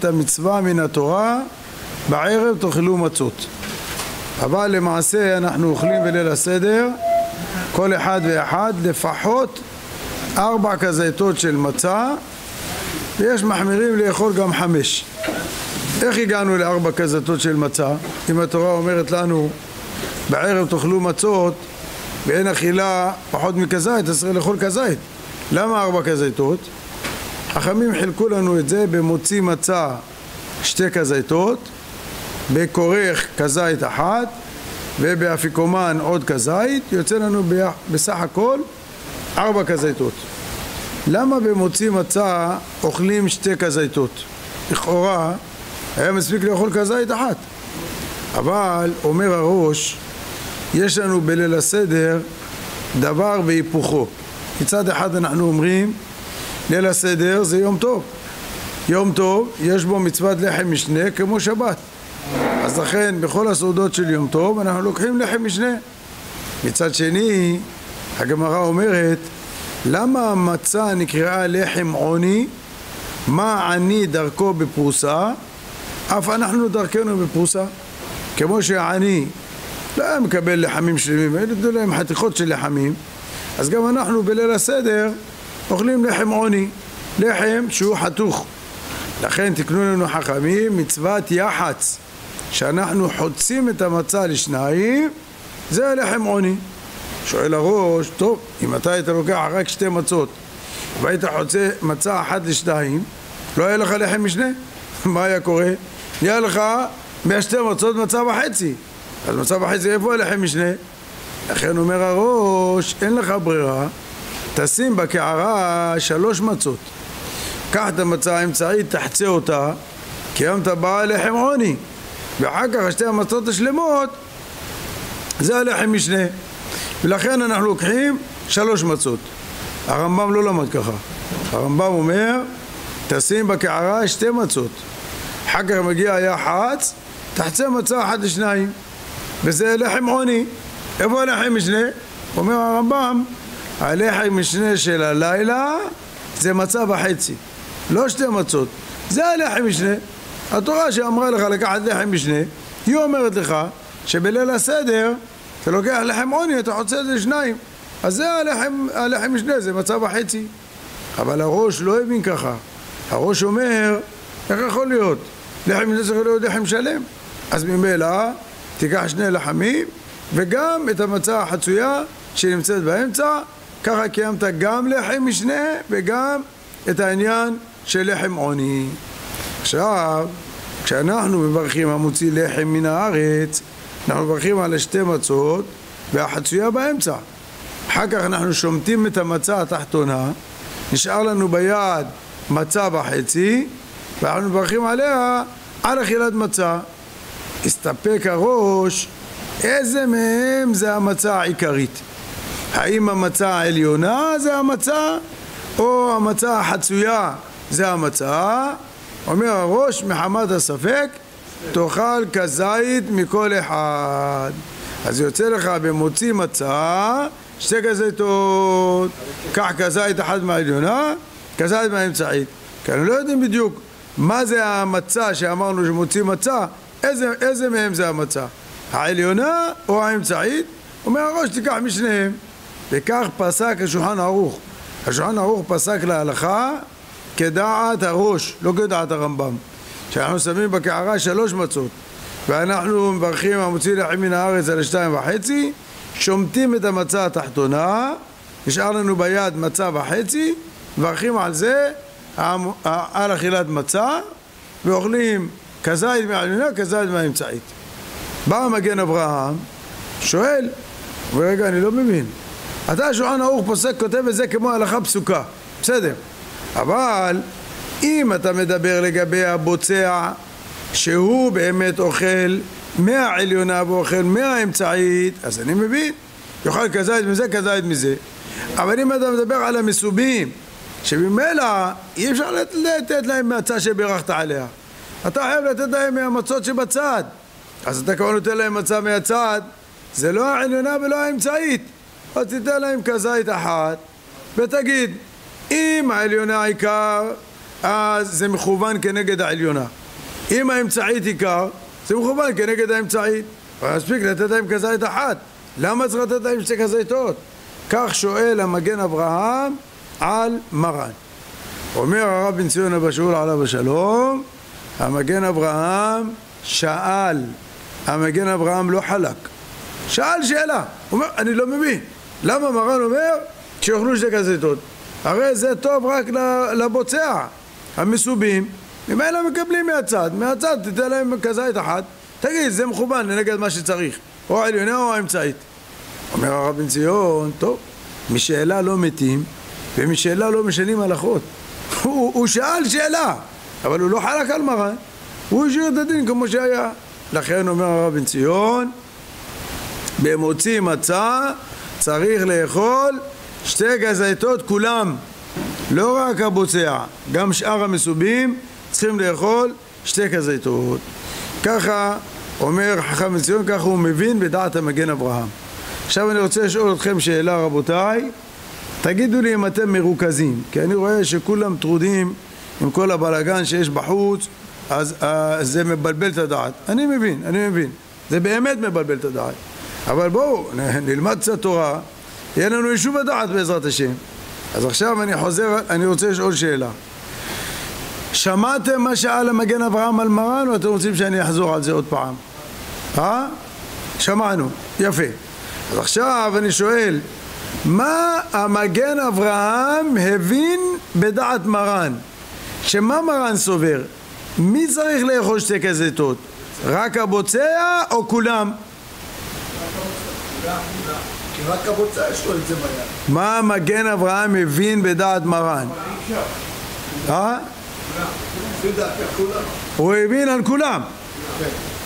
את המצווה מן התורה, בערב תאכלו מצות. אבל למעשה אנחנו אוכלים בליל הסדר, כל אחד ואחד, לפחות ארבע כזיתות של מצה, ויש מחמירים לאכול גם חמש. איך הגענו לארבע כזיתות של מצה? אם התורה אומרת לנו בערב תאכלו מצות ואין אכילה פחות מכזית, אז צריך לאכול כזית. למה ארבע כזיתות? חכמים חילקו לנו את זה במוציא מצה שתי כזיתות, בכורך כזית אחת ובאפיקומן עוד כזית, יוצא לנו בסך הכל ארבע כזיתות. למה במוציא מצה אוכלים שתי כזיתות? לכאורה היה מספיק לאכול כזית אחת. אבל אומר הראש, יש לנו בליל הסדר דבר והיפוכו. מצד אחד אנחנו אומרים ליל הסדר זה יום טוב. יום טוב יש בו מצוות לחם משנה כמו שבת. אז לכן בכל הסעודות של יום טוב אנחנו לוקחים לחם משנה. מצד שני הגמרא אומרת למה המצה נקראה לחם עוני? מה עני דרכו בפרוסה? אף אנחנו דרכנו בפרוסה. כמו שהעני לא היה מקבל לחמים שלמים, היו להם חתיכות של לחמים אז גם אנחנו בליל הסדר אוכלים לחם עוני, לחם שהוא חתוך. לכן תקנו לנו חכמים מצוות יח"צ, שאנחנו חוצים את המצה לשניים, זה לחם עוני. שואל הראש, טוב, אם אתה היית לוקח רק שתי מצות והיית חוצה מצה אחת לשתיים, לא היה לך לחם משנה? מה היה קורה? נהיה לך מהשתי מצות מצה וחצי. אז מצה וחצי איפה הלחם משנה? לכן אומר הראש, אין לך ברירה, תשים בקערה שלוש מצות. קח את המצה האמצעית, תחצה אותה, קיימת בה לחם עוני. ואחר כך שתי המצות השלמות זה הלחם משנה. ולכן אנחנו לוקחים שלוש מצות. הרמב"ם לא למד ככה. הרמב"ם אומר, תשים בקערה שתי מצות. אחר כך מגיע היח"צ, תחצה מצה אחת לשניים. וזה לחם עוני. איפה הלחם משנה? אומר הרמב"ם, הלחם משנה של הלילה זה מצה וחצי, לא שתי מצות. זה הלחם משנה. התורה שאמרה לך לקחת לחם משנה, היא אומרת לך שבליל הסדר אתה לוקח לחם עוני, אתה חוצה את זה לשניים. אז זה הלחם, הלחם משנה, זה מצה וחצי. אבל הראש לא הבין ככה. הראש אומר, איך יכול להיות? לחם משנה צריך להיות לחם שלם. אז ממילא תיקח שני לחמים וגם את המצה החצויה שנמצאת באמצע, ככה קיימת גם לחם משנה וגם את העניין של לחם עוני. עכשיו, כשאנחנו מברכים המוציא לחם מן הארץ, אנחנו מברכים על השתי מצות והחצויה באמצע. אחר כך אנחנו שומטים את המצה התחתונה, נשאר לנו ביד מצה וחצי, ואנחנו מברכים עליה על אכילת מצה. הסתפק הראש איזה מהם זה המצה העיקרית. האם המצה העליונה זה המצה, או המצה החצויה זה המצה? אומר הראש מחמת הספק תאכל כזית מכל אחד. אז יוצא לך במוציא מצה שתי כזיתות, קח כזית אחת מהעליונה, כזית מהאמצעית. כי אנחנו לא יודעים בדיוק מה זה המצה שאמרנו שמוציא מצה, איזה, איזה מהם זה המצה. העליונה או האמצעית? אומר הראש תיקח משניהם. וכך פסק השולחן ערוך. השולחן ערוך פסק להלכה כדעת הראש, לא כדעת הרמב"ם. שאנחנו שמים בקערה שלוש מצות ואנחנו מברכים המוציא לחם מן הארץ על השתיים וחצי שומטים את המצה התחתונה נשאר לנו ביד מצה וחצי מברכים על זה על אכילת מצה ואוכלים כזית מהעליונה כזית מהאמצעית בא מגן אברהם שואל ורגע אני לא מבין אתה שולחן ערוך פוסק כותב את זה כמו הלכה פסוקה. בסדר. אבל אם אתה מדבר לגבי הבוצע שהוא באמת אוכל מהעליונה ואוכל מהאמצעית אז אני מבין. יאכל כזית מזה כזית מזה. אבל אם אתה מדבר על המסובים שממילא אי אפשר לתת להם מהצע שבירכת עליה. אתה חייב לתת להם מהמצות שבצד. אז אתה כבר נותן להם מצה מהצד. זה לא העליונה ולא האמצעית אז תיתן להם כזית אחת ותגיד אם העליונה העיקר אז זה מכוון כנגד העליונה. אם האמצעית עיקר, זה מכוון כנגד האמצעית. מספיק לתת להם כזית אחת. למה צריך לתת להם שתי כזיתות? כך שואל המגן אברהם על מרן. אומר הרב בן ציון אבא שאול עליו השלום, המגן אברהם שאל, המגן אברהם לא חלק. שאל שאלה, הוא אומר, אני לא מבין, למה מרן אומר שיאכלו שתי כזיתות? הרי זה טוב רק לבוצע, המסובים, ממילא מקבלים מהצד, מהצד תיתן להם כזית אחת, תגיד, זה מכוון לנגד מה שצריך, או העליונה או האמצעית. אומר הרב בן ציון, טוב, משאלה לא מתים ומשאלה לא משנים הלכות. הוא, הוא שאל שאלה, אבל הוא לא חלק על מרן, הוא השאיר את הדין כמו שהיה. לכן אומר הרב בן ציון, במוציא מצה צריך לאכול שתי גזייתות כולם, לא רק הבוצע, גם שאר המסובים צריכים לאכול שתי גזייתות. ככה אומר חכם בן ציון, ככה הוא מבין בדעת המגן אברהם. עכשיו אני רוצה לשאול אתכם שאלה רבותיי, תגידו לי אם אתם מרוכזים, כי אני רואה שכולם טרודים עם כל הבלאגן שיש בחוץ, אז uh, זה מבלבל את הדעת. אני מבין, אני מבין, זה באמת מבלבל את הדעת. אבל בואו נלמד קצת תורה, יהיה לנו יישוב הדעת בעזרת השם. אז עכשיו אני חוזר, אני רוצה לשאול שאלה. שמעתם מה שאל המגן אברהם על מרן או אתם רוצים שאני אחזור על זה עוד פעם? אה? שמענו, יפה. אז עכשיו אני שואל, מה המגן אברהם הבין בדעת מרן? שמה מרן סובר? מי צריך לאכול שתי כזיתות? רק הבוצע או כולם? כי רק הבוצע יש לו את זה ביד. מה מגן אברהם הבין בדעת מרן? אה? הוא הבין על כולם.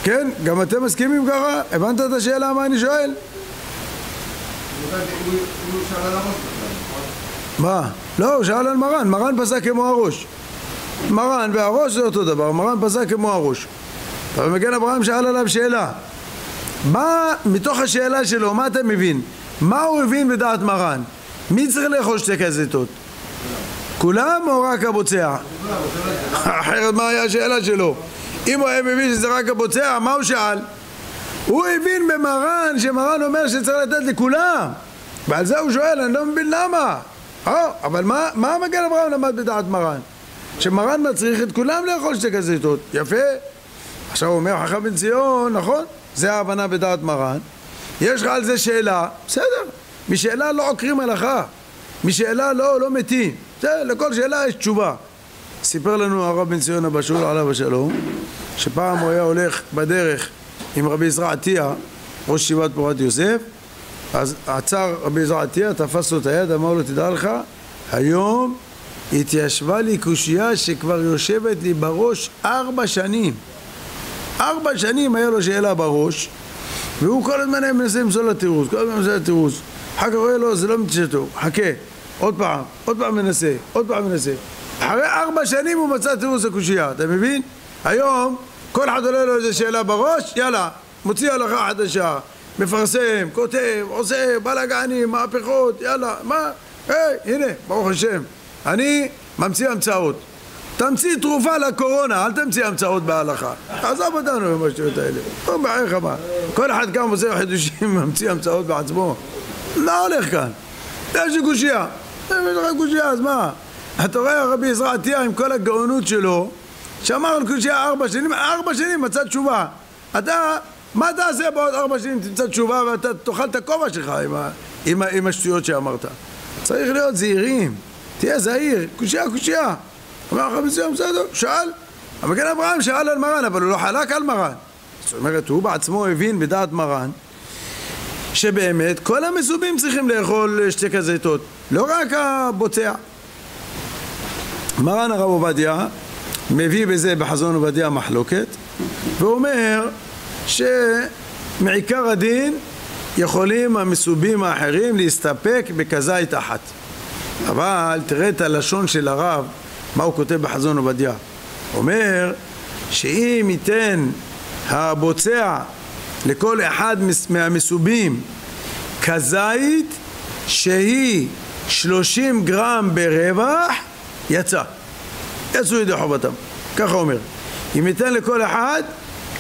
כן? גם אתם מסכימים ככה? הבנת את השאלה מה אני שואל? מה? לא, הוא שאל על מרן, מרן פסק כמו הראש. מרן והראש זה אותו דבר, מרן פסק כמו הראש. אבל מגן אברהם שאל עליו שאלה. מה, מתוך השאלה שלו, מה אתה מבין? מה הוא הבין בדעת מרן? מי צריך לאכול שתי כזיתות? כולם או רק הבוצע? אחרת מה היה השאלה שלו? אם הוא היה מבין שזה רק הבוצע, מה הוא שאל? הוא הבין במרן שמרן אומר שצריך לתת לכולם ועל זה הוא שואל, אני לא מבין למה או, אבל מה, מה מגן אברהם למד בדעת מרן? שמרן מצריך את כולם לאכול שתי כזיתות, יפה עכשיו אומר חכם בן ציון, נכון, זה ההבנה בדעת מרן. יש לך על זה שאלה, בסדר. משאלה לא עוקרים הלכה. משאלה לא, לא מתים. בסדר, לכל שאלה יש תשובה. סיפר לנו הרב בן ציון אבא שאול עליו השלום שפעם הוא היה הולך בדרך עם רבי עזרא עטיה, ראש ישיבת פורת יוסף, אז עצר רבי עזרא עטיה, תפס לו את היד, אמר לו, תדע לך, היום התיישבה לי קושייה שכבר יושבת לי בראש ארבע שנים. ארבע שנים היה לו שאלה בראש, והוא כל הזמן היה מנסה למצוא לה תירוץ, כל הזמן מנסה לה תירוץ. אחר כך רואה לו, זה לא מתשע טוב, חכה, עוד פעם, עוד פעם מנסה, עוד פעם מנסה. אחרי ארבע שנים הוא מצא תירוץ לקושייה, אתה מבין? היום כל אחד עולה לו איזה שאלה בראש, יאללה, מוציא הלכה חדשה, מפרסם, כותב, עושה בלאגנים, מהפכות, יאללה, מה? היי, הנה, ברוך השם, אני ממציא המצאות. תמציא תרופה לקורונה, אל תמציא המצאות בהלכה. עזוב אותנו עם השטויות האלה. לא בחייך מה. כל אחד קם עושה חידושים, ממציא המצאות בעצמו. מה הולך כאן? יש לי קושייה. יש לך קושייה, אז מה? אתה רואה רבי עזרא עטיה עם כל הגאונות שלו שאמר על קושייה ארבע שנים, ארבע שנים מצא תשובה. אתה, מה תעשה בעוד ארבע שנים תמצא תשובה ואתה תאכל את הכובע שלך עם, ה, עם, ה, עם השטויות שאמרת. צריך להיות זהירים, תהיה זהיר, קושייה קושייה. אמר לך מסוים בסדר, שאל. המגן אברהם שאל על מרן, אבל הוא לא חלק על מרן. זאת אומרת, הוא בעצמו הבין בדעת מרן שבאמת כל המסובים צריכים לאכול שתי כזיתות, לא רק הבוצע. מרן הרב עובדיה מביא בזה בחזון עובדיה מחלוקת ואומר שמעיקר הדין יכולים המסובים האחרים להסתפק בכזית אחת אבל תראה את הלשון של הרב מה הוא כותב בחזון עובדיה אומר שאם ייתן הבוצע לכל אחד מהמסובים כזית שהיא שלושים גרם ברווח יצא יצאו ידי חובתם. ככה אומר. אם ייתן לכל אחד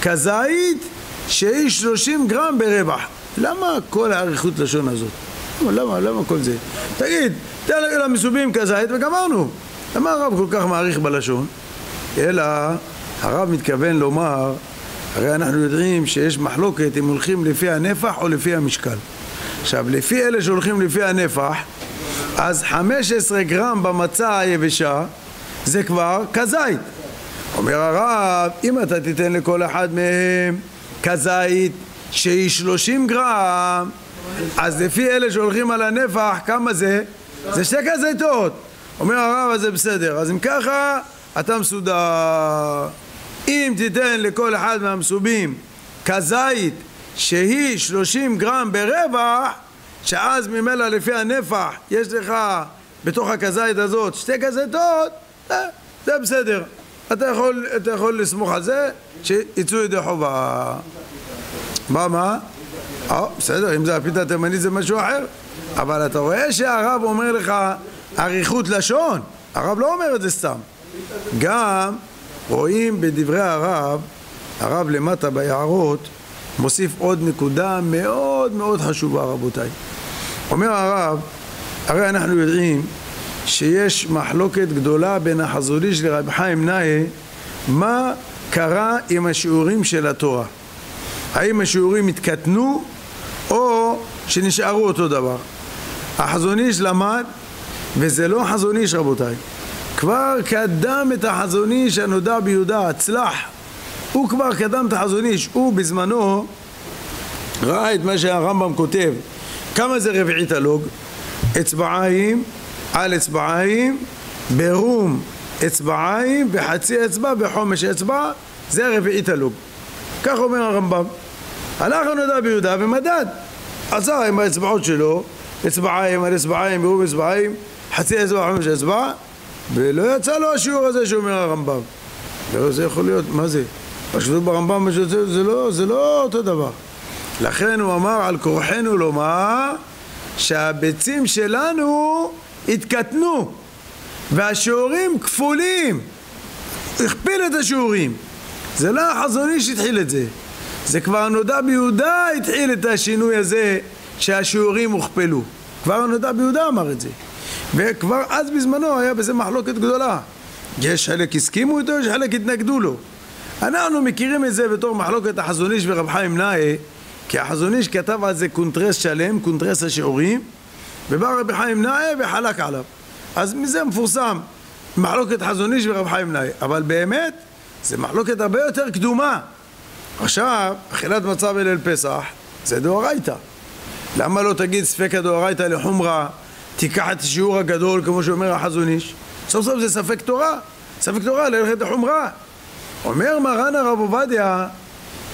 כזית שהיא 30 גרם ברווח. למה כל האריכות לשון הזאת? למה, למה כל זה? תגיד, תן למסובים כזית וגמרנו. למה הרב כל כך מעריך בלשון? אלא הרב מתכוון לומר, הרי אנחנו יודעים שיש מחלוקת אם הולכים לפי הנפח או לפי המשקל. עכשיו, לפי אלה שהולכים לפי הנפח, אז 15 גרם במצה היבשה זה כבר כזית. אומר הרב, אם אתה תיתן לכל אחד מהם כזית שהיא 30 גרם, אז לפי אלה שהולכים על הנפח, כמה זה? זה שתי כזיתות. אומר הרב, אז זה בסדר. אז אם ככה, אתה מסודר. אם תיתן לכל אחד מהמסובים כזית שהיא 30 גרם ברווח, שאז ממילא לפי הנפח יש לך בתוך הכזית הזאת שתי כזיתות, אה, זה בסדר. אתה יכול, אתה יכול לסמוך על זה שיצאו ידי חובה. מה, מה? או, בסדר, אם זה הפיתה התימנית זה משהו אחר. אבל אתה רואה שהרב אומר לך אריכות לשון. הרב לא אומר את זה סתם. גם רואים בדברי הרב, הרב למטה ביערות, מוסיף עוד נקודה מאוד מאוד חשובה רבותיי. אומר הרב, הרי אנחנו יודעים שיש מחלוקת גדולה בין החזון איש לרבי חיים נאה מה קרה עם השיעורים של התורה. האם השיעורים התקטנו או שנשארו אותו דבר. החזון איש למד, וזה לא חזון איש רבותיי, כבר קדם את החזון איש הנודע ביהודה, הצלח. הוא כבר קדם את החזון איש, הוא בזמנו ראה את מה שהרמב"ם כותב. כמה זה רביעית הלוג? אצבעיים על אצבעיים, ברום אצבעיים וחצי אצבע וחומש אצבע, זה רביעית הלוג. כך אומר הרמב"ם. הלך הנודע ביהודה ומדד. עשה עם האצבעות שלו, אצבעיים על אצבעיים, ברום אצבעיים, חצי אצבע וחומש אצבע, ולא יצא לו השיעור הזה שאומר הרמב"ם. לא, זה יכול להיות, מה זה? השטות ברמב"ם, זה לא, זה לא אותו דבר. לכן הוא אמר על כורחנו לומר שהביצים שלנו התקטנו והשיעורים כפולים הכפיל את השיעורים זה לא החזון איש שהתחיל את זה זה כבר נודע ביהודה התחיל את השינוי הזה שהשיעורים הוכפלו כבר הנודע ביהודה אמר את זה וכבר אז בזמנו היה בזה מחלוקת גדולה. יש חלק הסכימו איתו, יש חלק התנגדו לו. אנחנו מכירים את זה בתור מחלוקת החזון איש ורב חיים נאה כי החזון איש כתב על זה קונטרס שלם, קונטרס השיעורים ובא רבי חיים נאה וחלק עליו. אז מזה מפורסם מחלוקת חזון איש ורב חיים נאה. אבל באמת זה מחלוקת הרבה יותר קדומה. עכשיו, אכילת מצה בליל פסח זה דאורייתא. למה לא תגיד ספקא דאורייתא לחומרה תיקח את השיעור הגדול כמו שאומר החזון איש. סוף סוף זה ספק תורה. ספק תורה ללכת לחומרה. אומר מרן הרב עובדיה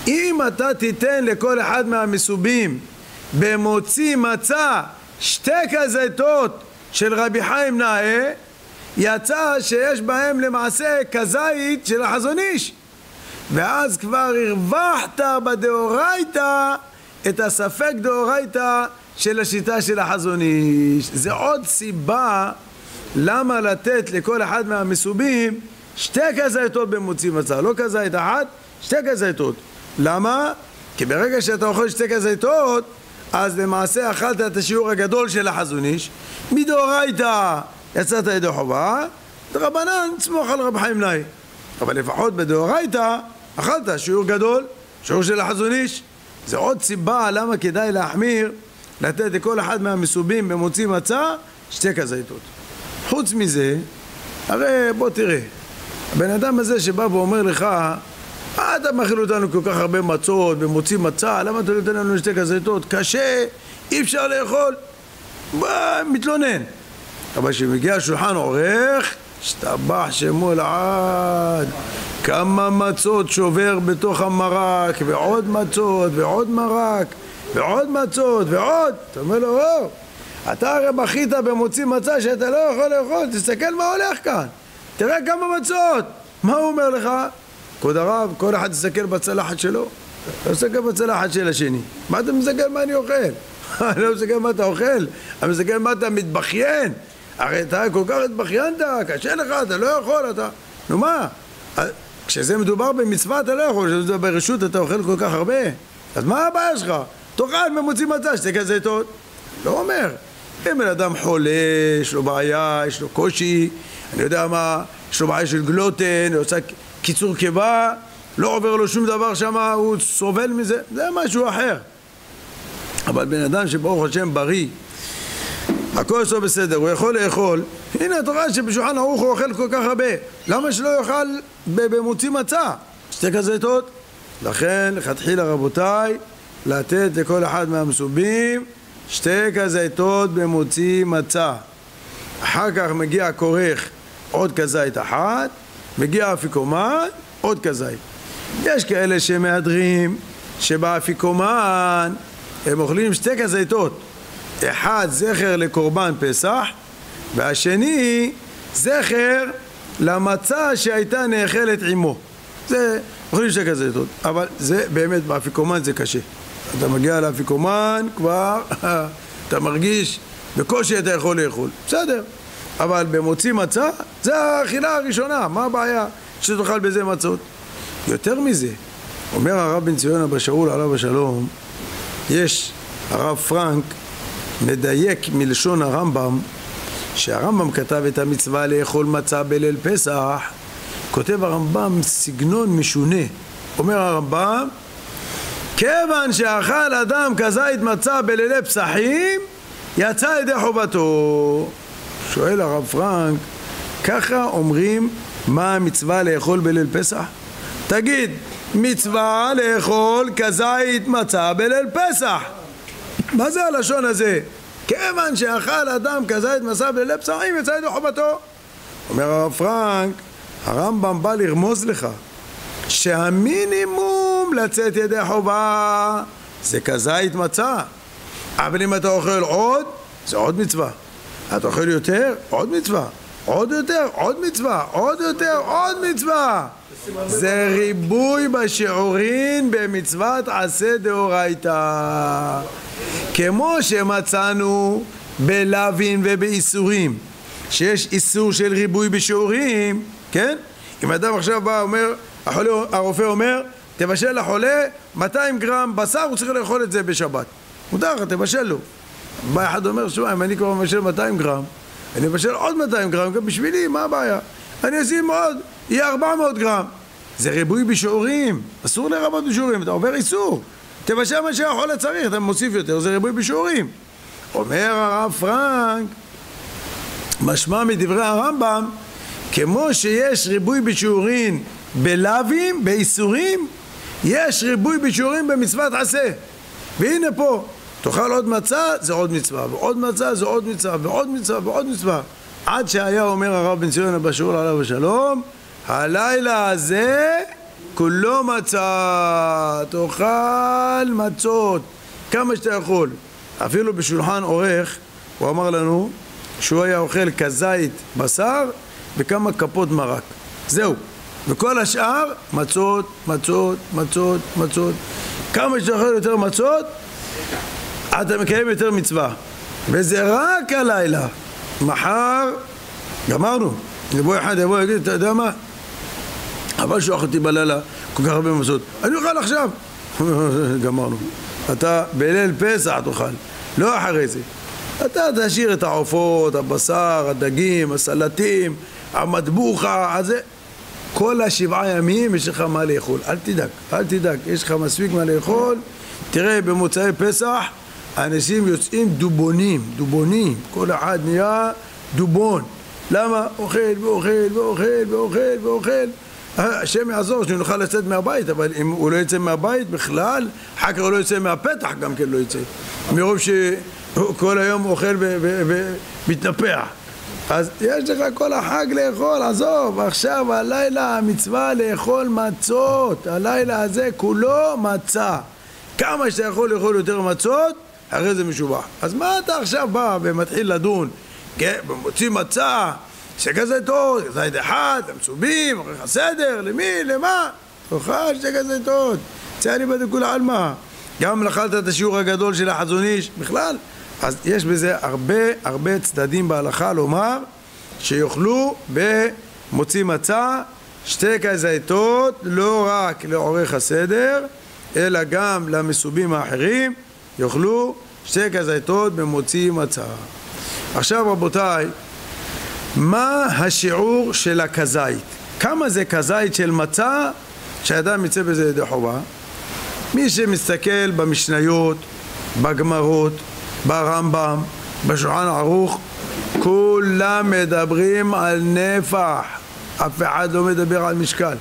אם אתה תיתן לכל אחד מהמסובים במוציא מצה שתי כזיתות של רבי חיים נאה יצא שיש בהם למעשה כזית של החזון איש. ואז כבר הרווחת בדאורייתא את הספק דאורייתא של השיטה של החזון איש. זה עוד סיבה למה לתת לכל אחד מהמסובים שתי כזיתות במוציא מצה לא כזית אחת, שתי כזיתות למה? כי ברגע שאתה אוכל שתי כזיתות אז למעשה אכלת את השיעור הגדול של החזון איש. מדאורייתא יצאת ידי חובה דרבנן סמוך על רב חיים נאי. אבל לפחות בדאורייתא אכלת שיעור גדול שיעור של החזון איש. זה עוד סיבה למה כדאי להחמיר לתת לכל אחד מהמסובים במוציא מצה שתי כזיתות חוץ מזה הרי בוא תראה הבן אדם הזה שבא ואומר לך מה אתה מאכיל אותנו כל כך הרבה מצות ומוציא מצה? למה אתה נותן לנו שתי כזיתות? קשה, אי אפשר לאכול. בא, מתלונן. אבל כשמגיע השולחן עורך, השתבח שמו לעד. כמה מצות שובר בתוך המרק, ועוד מצות, ועוד מרק, ועוד מצות, ועוד. אתה אומר לו, או, אתה הרי בכית במוציא מצה שאתה לא יכול לאכול, תסתכל מה הולך כאן. תראה כמה מצות. מה הוא אומר לך? כבוד הרב, כל אחד יסתכל בצלחת שלו, לא מסתכל בצלחת של השני. מה אתה מסתכל מה אני אוכל? אני לא מסתכל מה אתה אוכל, אני מסתכל מה אתה מתבכיין. הרי אתה כל כך התבכיינת, קשה לך, אתה לא יכול, אתה... נו מה? כשזה מדובר במצווה אתה לא יכול, כשזה מדובר ברשות אתה אוכל כל כך הרבה. אז מה הבעיה שלך? תאכל ממוציא מצה, כזה טוב. לא אומר. אם בן אדם חולה, יש לו בעיה, יש לו קושי, אני יודע מה, יש לו בעיה של גלוטן, עושה קיצור קיבה, לא עובר לו שום דבר שם, הוא סובל מזה, זה משהו אחר. אבל בן אדם שברוך השם בריא, הכל אצלו בסדר, הוא יכול לאכול, הנה אתה רואה שבשולחן ערוך הוא אוכל כל כך הרבה, למה שלא יאכל במוציא מצה? שתי כזיתות? לכן, לכתחילה רבותיי, לתת לכל אחד מהמסובים שתי כזיתות במוציא מצה. אחר כך מגיע הכורך עוד כזית אחת, מגיע אפיקומן, עוד כזית. יש כאלה שמהדרים שבאפיקומן הם אוכלים שתי כזיתות. אחד זכר לקורבן פסח, והשני זכר למצה שהייתה נאכלת עמו. זה, אוכלים שתי כזיתות, אבל זה באמת, באפיקומן זה קשה. אתה מגיע לאפיקומן, כבר אתה מרגיש, בקושי אתה יכול לאכול. בסדר, אבל במוציא מצה, זה האכילה הראשונה, מה הבעיה שתאכל בזה מצות? יותר מזה, אומר הרב בן ציון אבא שאול עליו השלום, יש הרב פרנק מדייק מלשון הרמב"ם, שהרמב"ם כתב את המצווה לאכול מצה בליל פסח, כותב הרמב"ם סגנון משונה. אומר הרמב"ם, כיוון שאכל אדם כזית מצה בלילי פסחים, יצא ידי חובתו. שואל הרב פרנק, ככה אומרים מה המצווה לאכול בליל פסח? תגיד, מצווה לאכול כזית מצה בליל פסח. מה זה הלשון הזה? כיוון שאכל אדם כזית מצה בליל פסחים יצא ידי חובתו. אומר הרב פרנק, הרמב"ם בא לרמוז לך שהמינימום לצאת ידי חובה זה כזית מצה. אבל אם אתה אוכל עוד, זה עוד מצווה. אתה אוכל יותר, עוד מצווה. עוד יותר, עוד מצווה. עוד יותר, עוד מצווה. זה ריבוי בשיעורין במצוות עשה דאורייתא. כמו שמצאנו בלווין ובאיסורים, שיש איסור של ריבוי בשיעורים, כן? אם אדם עכשיו בא, אומר, החולה, הרופא אומר, תבשל לחולה 200 גרם בשר, הוא צריך לאכול את זה בשבת. מותר לך, תבשל לו. בא אחד אומר, שמע, אם אני כבר מבשל 200 גרם, אני מבשל עוד 200 גרם, גם בשבילי, מה הבעיה? אני אשים עוד, יהיה 400 גרם. זה ריבוי בשיעורים, אסור לרבות בשיעורים, אתה עובר איסור. תבשל מה שהחולה צריך, אתה מוסיף יותר, זה ריבוי בשיעורים. אומר הרב פרנק, משמע מדברי הרמב"ם, כמו שיש ריבוי בשיעורים בלאווים, באיסורים, יש ריבוי בשיעורים במצוות עשה. והנה פה, תאכל עוד מצה, זה עוד מצווה, ועוד מצה זה עוד מצווה, ועוד מצווה, ועוד מצווה. עד שהיה אומר הרב בן ציון אבא שאול עליו השלום, הלילה הזה כולו מצה, תאכל מצות, כמה שאתה יכול. אפילו בשולחן עורך, הוא אמר לנו שהוא היה אוכל כזית בשר וכמה כפות מרק. זהו. וכל השאר, מצות, מצות, מצות, מצות. כמה שאתה אוכל יותר מצות, אתה מקיים יותר מצווה. וזה רק הלילה. מחר, גמרנו. יבוא אחד, יבוא יגיד, אתה יודע מה? אבל שוח אותי בלילה כל כך הרבה מצות. אני אוכל עכשיו. גמרנו. אתה בליל פסח תאכל, לא אחרי זה. אתה תשאיר את העופות, הבשר, הדגים, הסלטים, המטבוחה, הזה. כל השבעה ימים יש לך מה לאכול, אל תדאג, אל תדאג, יש לך מספיק מה לאכול. תראה, במוצאי פסח אנשים יוצאים דובונים, דובונים, כל אחד נהיה דובון. למה? אוכל ואוכל ואוכל ואוכל ואוכל. השם יעזור שנוכל לצאת מהבית, אבל אם הוא לא יצא מהבית בכלל, אחר כך הוא לא יצא מהפתח גם כן לא יצא. מרוב שכל היום אוכל ומתנפח. אז יש לך כל החג לאכול, עזוב, עכשיו הלילה המצווה לאכול מצות, הלילה הזה כולו מצה. כמה שאתה יכול לאכול יותר מצות, הרי זה משובח. אז מה אתה עכשיו בא ומתחיל לדון, כן, ומוציא מצה, שכזה טוב, זית אחד, למצובים, אוכל לך סדר, למי, למה? תאכל שתי זיתות, צא לי בדקול עלמא. גם אכלת את השיעור הגדול של החזון איש, בכלל. אז יש בזה הרבה הרבה צדדים בהלכה לומר שיאכלו במוציא מצה שתי כזיתות לא רק לעורך הסדר, אלא גם למסובים האחרים יאכלו שתי כזיתות במוציא מצה. עכשיו רבותיי, מה השיעור של הכזית? כמה זה כזית של מצה שאדם יצא בזה ידי חובה? מי שמסתכל במשניות, בגמרות, ברמב"ם, בשולחן ערוך, כולם מדברים על נפח, אף אחד לא מדבר על משקל.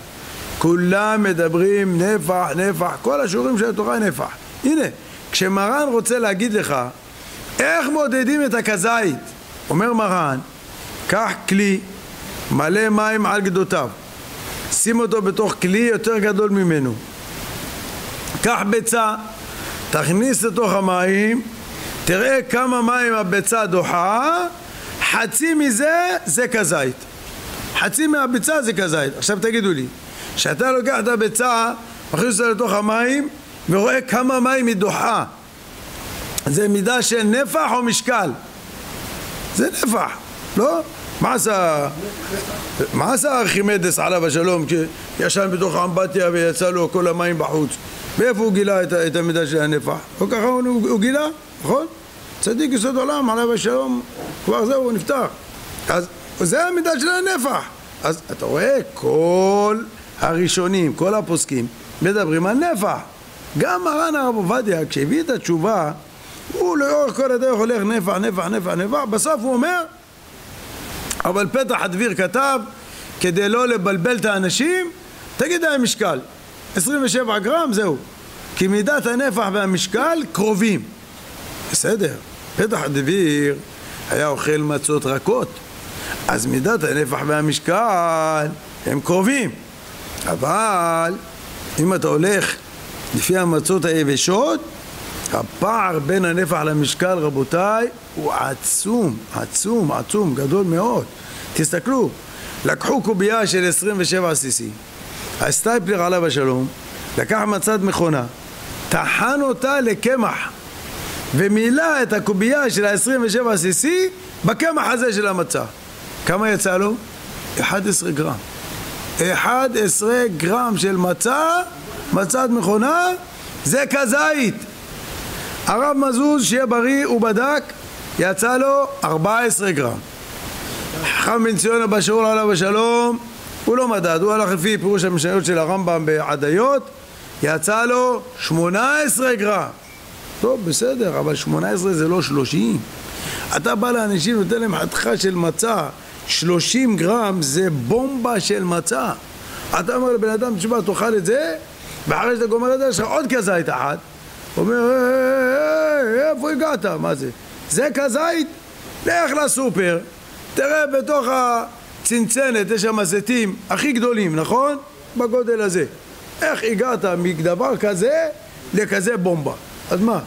כולם מדברים נפח, נפח, כל השיעורים של התורה נפח. הנה, כשמרן רוצה להגיד לך איך מודדים את הכזית, אומר מרן, קח כלי מלא מים על גדותיו, שים אותו בתוך כלי יותר גדול ממנו, קח ביצה, תכניס לתוך המים, תראה כמה מים הביצה דוחה, חצי מזה זה כזית. חצי מהביצה זה כזית. עכשיו תגידו לי, כשאתה לוקח את הביצה, מכניס אותה לתוך המים ורואה כמה מים היא דוחה, זה מידה של נפח או משקל? זה נפח, לא? מה עשה, מה עשה ארכימדס עליו השלום כשישן בתוך האמבטיה ויצא לו כל המים בחוץ? מאיפה הוא גילה את, את המידה של הנפח? לא ככה הוא, הוא גילה, נכון? צדיק יסוד עולם עליו השלום כבר זהו, הוא נפתח. אז זה המידה של הנפח. אז אתה רואה, כל הראשונים, כל הפוסקים, מדברים על נפח. גם מרן הרב עובדיה, כשהביא את התשובה, הוא לאורך כל הדרך הולך נפח, נפח, נפח, נפח, בסוף הוא אומר, אבל פתח הדביר כתב, כדי לא לבלבל את האנשים, תגיד להם משקל. 27 גרם, זהו. כי מידת הנפח והמשקל קרובים. בסדר, פתח הדביר היה אוכל מצות רכות, אז מידת הנפח והמשקל הם קרובים. אבל אם אתה הולך לפי המצות היבשות, הפער בין הנפח למשקל, רבותיי, הוא עצום, עצום, עצום, גדול מאוד. תסתכלו, לקחו קובייה של 27 cc, הסטייפלר עליו השלום, לקח מצד מכונה, טחן אותה לקמח, ומילא את הקובייה של ה-27 cc בקמח הזה של המצה. כמה יצא לו? 11 גרם. 11 גרם של מצה, מצת מכונה, זה כזית. הרב מזוז, שיהיה בריא, הוא בדק, יצא לו 14 גרם. חכם בן ציון אבא שאול עליו השלום, הוא לא מדד, הוא הלך לפי פירוש המשניות של הרמב"ם בעדיות, יצא לו 18 גרם. טוב, בסדר, אבל 18 זה לא 30. אתה בא לאנשים ונותן להם חתיכה של מצה, 30 גרם זה בומבה של מצה. אתה אומר לבן אדם, תשמע, תאכל את זה, ואחרי שאתה גומר את זה, יש לך עוד כזית אחת. הוא אומר, איפה הגעת? מה זה? זה כזית? לך לסופר, תראה בתוך הצנצנת, יש שם זיתים הכי גדולים, נכון? בגודל הזה. איך הגעת מדבר כזה לכזה בומבה? אז מה?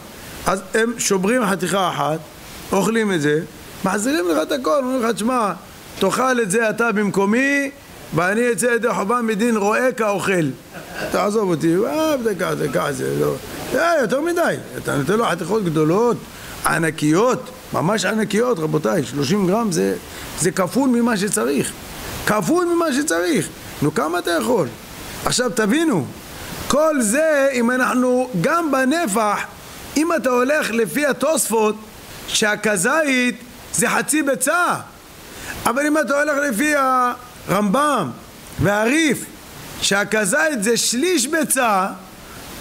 אז הם שוברים חתיכה אחת, אוכלים את זה, מחזירים לך את הכל, אומרים לך, תשמע, תאכל את זה אתה במקומי, ואני אצא ידי חובה מדין רואה כאוכל. תעזוב אותי, אה, דקה, דקה, זה לא... אה, יותר מדי. אתה נותן לו חתיכות גדולות, ענקיות, ממש ענקיות, רבותיי, 30 גרם זה, זה כפול ממה שצריך. כפול ממה שצריך. נו, כמה אתה יכול? עכשיו תבינו, כל זה, אם אנחנו, גם בנפח, אם אתה הולך לפי התוספות, שהכזית זה חצי ביצה, אבל אם אתה הולך לפי הרמב"ם והריף, שהכזית זה שליש ביצה,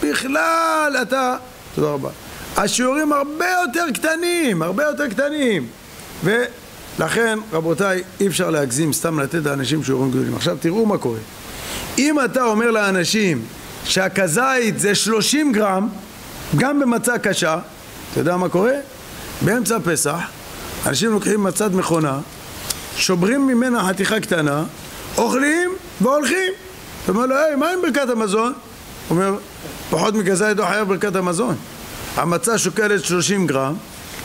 בכלל אתה... תודה רבה. השיעורים הרבה יותר קטנים, הרבה יותר קטנים. ולכן, רבותיי, אי אפשר להגזים סתם לתת לאנשים שיעורים גדולים. עכשיו תראו מה קורה. אם אתה אומר לאנשים שהכזית זה 30 גרם, גם במצה קשה, אתה יודע מה קורה? באמצע פסח, אנשים לוקחים מצת מכונה, שוברים ממנה חתיכה קטנה, אוכלים והולכים. אתה אומר לו, היי, מה עם ברכת המזון? הוא אומר, פחות מכזית לא חייב ברכת המזון. המצה שוקלת 30 גרם,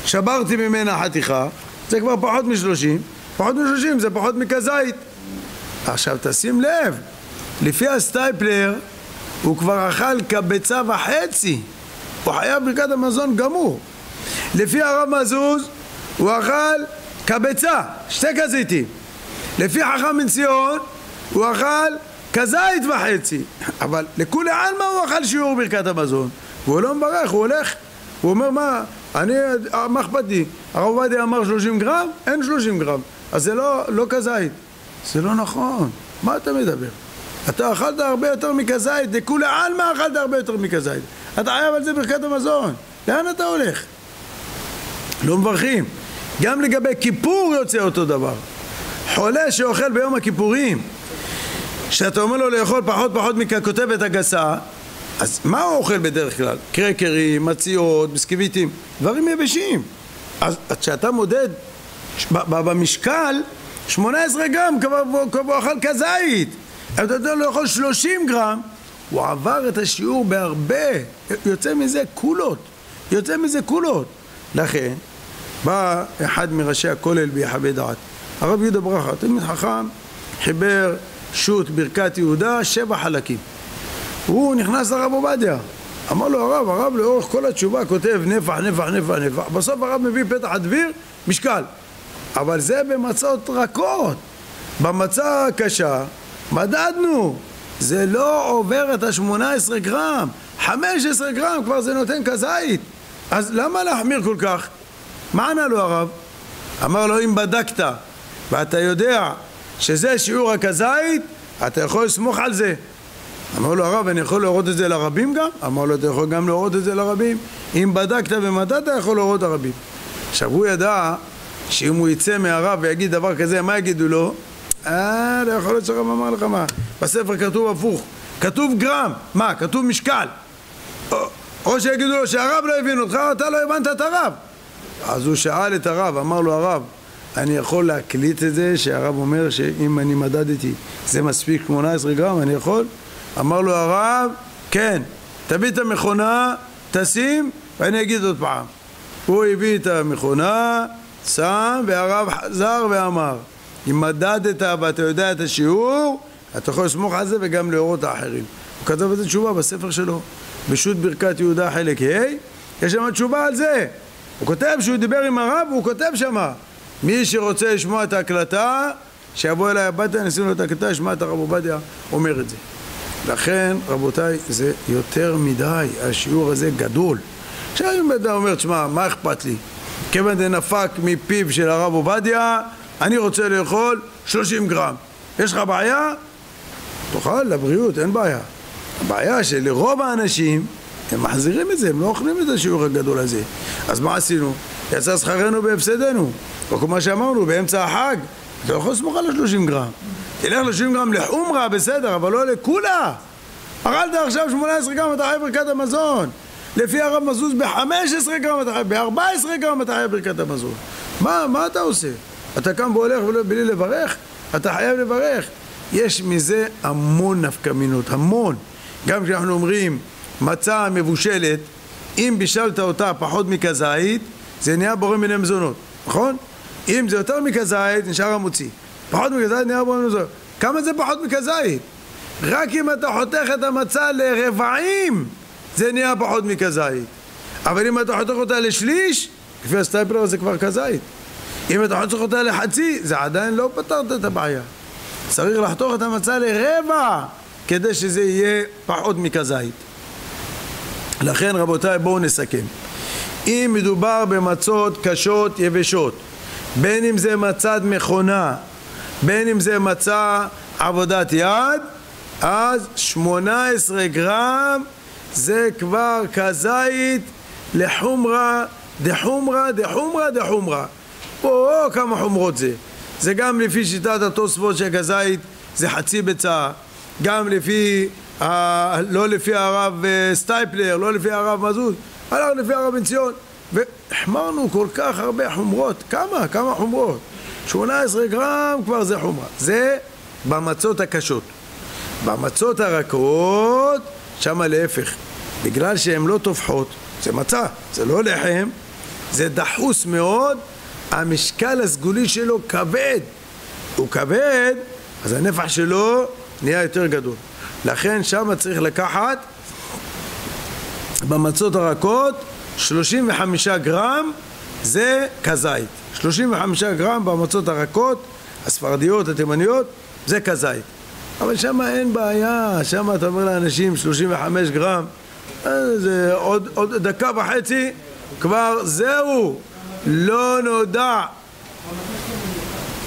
שברתי ממנה חתיכה, זה כבר פחות מ-30, פחות מ-30 זה פחות מכזית. עכשיו תשים לב, לפי הסטייפלר הוא כבר אכל כביצה וחצי, הוא חייב ברכת המזון גמור. לפי הרב מזוז הוא אכל כביצה, שתי כזיתים. לפי חכם בן ציון הוא אכל כזית וחצי. אבל לכולי עלמא הוא אכל שיעור ברכת המזון. והוא לא מברך, הוא הולך. הוא אומר מה, אני, מה אכפת לי? הרב עובדיה אמר 30 גרם? אין 30 גרם. אז זה לא, לא כזית. זה לא נכון. מה אתה מדבר? אתה אכלת הרבה יותר מכזית, לכולי עלמא אכלת הרבה יותר מכזית. אתה חייב על זה ברכת המזון. לאן אתה הולך? לא מברכים. גם לגבי כיפור יוצא אותו דבר. חולה שאוכל ביום הכיפורים, שאתה אומר לו לאכול פחות פחות מככותבת הגסה, אז מה הוא אוכל בדרך כלל? קרקרים, מציאות, ביסקוויטים, דברים יבשים. אז כשאתה מודד במשקל, 18 גרם כבר אכל כזית. אתה יודע לאכול 30 גרם, הוא עבר את השיעור בהרבה, יוצא מזה קולות, יוצא מזה קולות. לכן, בא אחד מראשי הכולל ביחבי דעת, הרב יהודה ברכה, תלמיד חכם, חיבר שו"ת ברכת יהודה, שבע חלקים. הוא נכנס לרב עובדיה, אמר לו הרב, הרב לאורך כל התשובה כותב נפח, נפח, נפח, נפח, בסוף הרב מביא פתח הדביר, משקל. אבל זה במצות רכות. במצה הקשה, מדדנו, זה לא עובר את ה-18 גרם, 15 גרם כבר זה נותן כזית. אז למה להחמיר כל כך? מה ענה לו הרב? אמר לו אם בדקת ואתה יודע שזה שיעור הכזית, אתה יכול לסמוך על זה. אמר לו הרב, אני יכול להורות את זה לרבים גם? אמר לו, אתה יכול גם להורות את זה לרבים. אם בדקת ומדדת, יכול להורות לרבים. עכשיו, הוא ידע שאם הוא יצא מהרב ויגיד דבר כזה, מה יגידו לו? אה, לא יכול להיות שהרב אמר לך מה. בספר כתוב הפוך. כתוב גרם. מה? כתוב משקל. או, שיגידו לו שהרב לא הבין אותך, אתה לא הבנת את הרב. אז הוא שאל את הרב, אמר לו הרב, אני יכול להקליט את זה שהרב אומר שאם אני מדדתי זה מספיק 18 גרם, אני יכול? אמר לו הרב, כן, תביא את המכונה, תשים, ואני אגיד עוד פעם. הוא הביא את המכונה, שם, והרב חזר ואמר, אם מדדת ואתה יודע את השיעור, אתה יכול לסמוך על זה וגם להורות האחרים. הוא כתב את זה תשובה בספר שלו, בשו"ת ברכת יהודה חלק ה', יש שם תשובה על זה. הוא כותב שהוא דיבר עם הרב, הוא כותב שמה מי שרוצה לשמוע את ההקלטה, שיבוא אליי הביתה, נשים לו את ההקלטה, ישמע את הרב עובדיה אומר את זה. לכן, רבותיי, זה יותר מדי, השיעור הזה גדול. עכשיו אם אדם אומר, תשמע, מה אכפת לי? כיוון זה נפק מפיו של הרב עובדיה, אני רוצה לאכול 30 גרם. יש לך בעיה? תאכל לבריאות, אין בעיה. הבעיה שלרוב האנשים, הם מחזירים את זה, הם לא אוכלים את השיעור הגדול הזה. אז מה עשינו? יצא שכרנו בהפסדנו. או כמו שאמרנו, באמצע החג, אתה לא יכול לסמוך על ה-30 גרם. תלך ל-30 גרם לחומרה, בסדר, אבל לא לכולה. אכלת עכשיו 18 גרם, אתה חייב ברכת המזון. לפי הרב מזוז ב-15 גרם אתה חייב, ב-14 גרם אתה חייב ברכת המזון. מה, מה אתה עושה? אתה קם והולך בלי לברך? אתה חייב לברך. יש מזה המון נפקמינות, המון. גם כשאנחנו אומרים מצה מבושלת, אם בישלת אותה פחות מכזית, זה נהיה בורא מיני מזונות, נכון? אם זה יותר מכזית, נשאר המוציא. פחות מכזית נהיה בורא מיני מזונות. כמה זה פחות מכזית? רק אם אתה חותך את המצה לרבעים, זה נהיה פחות מכזית. אבל אם אתה חותך אותה לשליש, לפי הסטייפלר זה כבר כזית. אם אתה חותך אותה לחצי, זה עדיין לא פתרת את הבעיה. צריך לחתוך את המצה לרבע כדי שזה יהיה פחות מכזית. לכן רבותיי בואו נסכם. אם מדובר במצות קשות יבשות, בין אם זה מצד מכונה, בין אם זה מצה עבודת יד, אז 18 גרם זה כבר כזית לחומרה דחומרה דחומרה דחומרה. או כמה חומרות זה. זה גם לפי שיטת התוספות שכזית זה חצי ביצה, גם לפי, ה... לא לפי הרב אה, סטייפלר, לא לפי הרב מזוז, הלך לפי הרב בן ציון. והחמרנו כל כך הרבה חומרות, כמה? כמה חומרות? 18 גרם כבר זה חומרה. זה במצות הקשות. במצות הרכות, שמה להפך. בגלל שהן לא טובחות, זה מצה, זה לא לחם, זה דחוס מאוד, המשקל הסגולי שלו כבד. הוא כבד, אז הנפח שלו נהיה יותר גדול. לכן שם צריך לקחת במצות הרכות 35 גרם זה כזית. 35 גרם במצות הרכות, הספרדיות, התימניות, זה כזית. אבל שם אין בעיה, שם אתה אומר לאנשים 35 גרם, אה, זה עוד, עוד דקה וחצי, כבר זהו, לא נודע.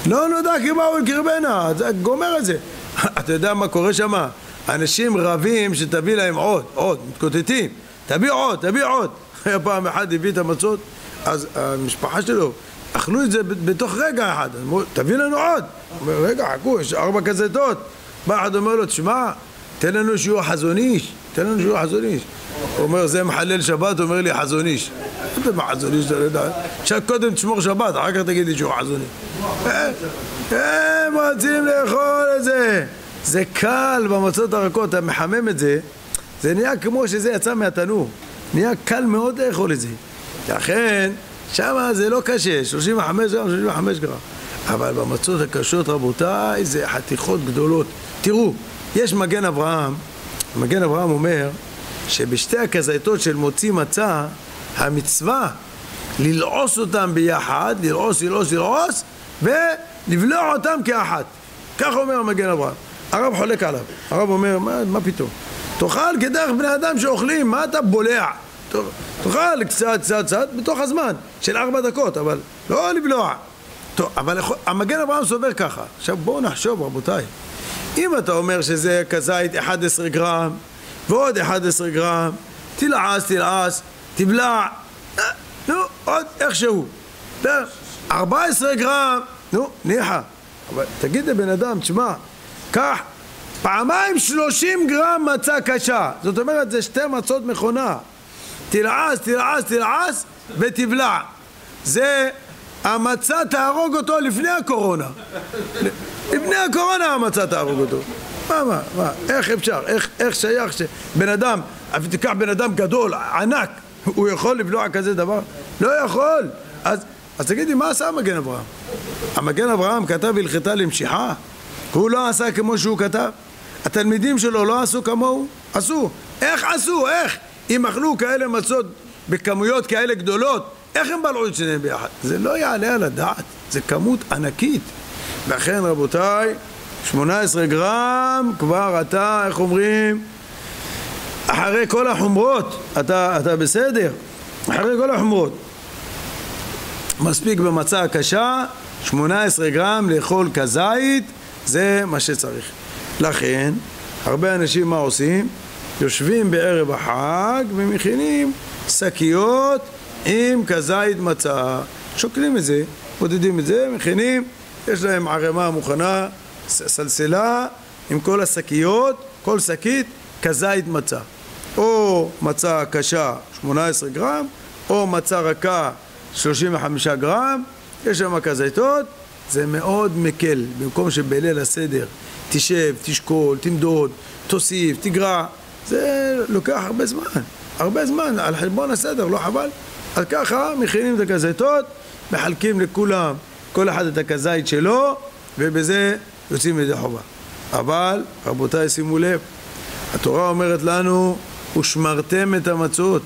לא נודע כי באו אל קרבנה, גומר את זה. אתה יודע מה קורה שם? אנשים רבים שתביא להם עוד, עוד, מתקוטטים, תביא עוד, תביא עוד. היה פעם אחד הביא את המצות, אז המשפחה שלו אכלו את זה בתוך רגע אחד, אמרו, תביא לנו עוד. הוא אומר, רגע, חכו, יש ארבע קזטות. בא אחד אומר לו, תשמע, תן לנו שיעור חזון איש, תן לנו שיעור חזון איש. הוא אומר, זה מחלל שבת, אומר לי חזון איש. מה זה חזון איש, אתה לא יודע. קודם תשמור שבת, אחר כך תגיד לי שיעור חזון איש. הם רוצים לאכול את זה. זה קל במצות הרכות, אתה מחמם את זה, זה נהיה כמו שזה יצא מהתנור. נהיה קל מאוד לאכול את זה. לכן, שם זה לא קשה, 35 גרם, 35 גרם. אבל במצות הקשות, רבותיי, זה חתיכות גדולות. תראו, יש מגן אברהם, מגן אברהם אומר שבשתי הכזיתות של מוציא מצה, המצווה ללעוס אותם ביחד, ללעוס, ללעוס, ללעוס, ולבלוע אותם כאחת. כך אומר המגן אברהם. הרב חולק עליו. הרב אומר, מה, מה פתאום? תאכל כדרך בני אדם שאוכלים, מה אתה בולע? תאכל קצת, קצת, קצת, בתוך הזמן של ארבע דקות, אבל לא לבלוע. טוב, אבל המגן אברהם סובר ככה. עכשיו בואו נחשוב, רבותיי. אם אתה אומר שזה כזית 11 גרם ועוד 11 גרם, תלעס, תלעס, תבלע, אה, נו, עוד איכשהו. 14 גרם, נו, ניחא. אבל תגיד לבן אדם, תשמע, קח פעמיים 30 גרם מצה קשה. זאת אומרת, זה שתי מצות מכונה. תלעס, תלעס, תלעס ותבלע. זה המצה תהרוג אותו לפני הקורונה. לפני הקורונה המצה תהרוג אותו. מה, מה, מה, איך אפשר? איך, איך שייך שבן אדם, תיקח בן אדם גדול, ענק, הוא יכול לבלוע כזה דבר? לא יכול. אז, אז תגידי, מה עשה המגן אברהם? המגן אברהם כתב הלכתה למשיכה? הוא לא עשה כמו שהוא כתב? התלמידים שלו לא עשו כמוהו? עשו. איך עשו? איך? אם אכלו כאלה מצות בכמויות כאלה גדולות, איך הם בלעו את שניהם ביחד? זה לא יעלה על הדעת, זה כמות ענקית. לכן רבותיי, 18 גרם, כבר אתה, איך אומרים, אחרי כל החומרות, אתה, אתה בסדר, אחרי כל החומרות. מספיק במצה הקשה, 18 גרם לאכול כזית, זה מה שצריך. לכן, הרבה אנשים מה עושים? יושבים בערב החג ומכינים שקיות עם כזית מצה. שוקלים את זה, מודדים את זה, מכינים, יש להם ערימה מוכנה, סלסלה עם כל השקיות, כל שקית כזית מצה. או מצה קשה 18 גרם, או מצה רכה 35 גרם, יש שם כזיתות, זה מאוד מקל. במקום שבליל הסדר תשב, תשקול, תמדוד, תוסיף, תגרע, זה לוקח הרבה זמן, הרבה זמן, על חשבון הסדר, לא חבל? אז ככה מכינים את הכזיתות, מחלקים לכולם, כל אחד את הכזית שלו, ובזה יוצאים ידי חובה. אבל, רבותיי, שימו לב, התורה אומרת לנו, ושמרתם את המצות.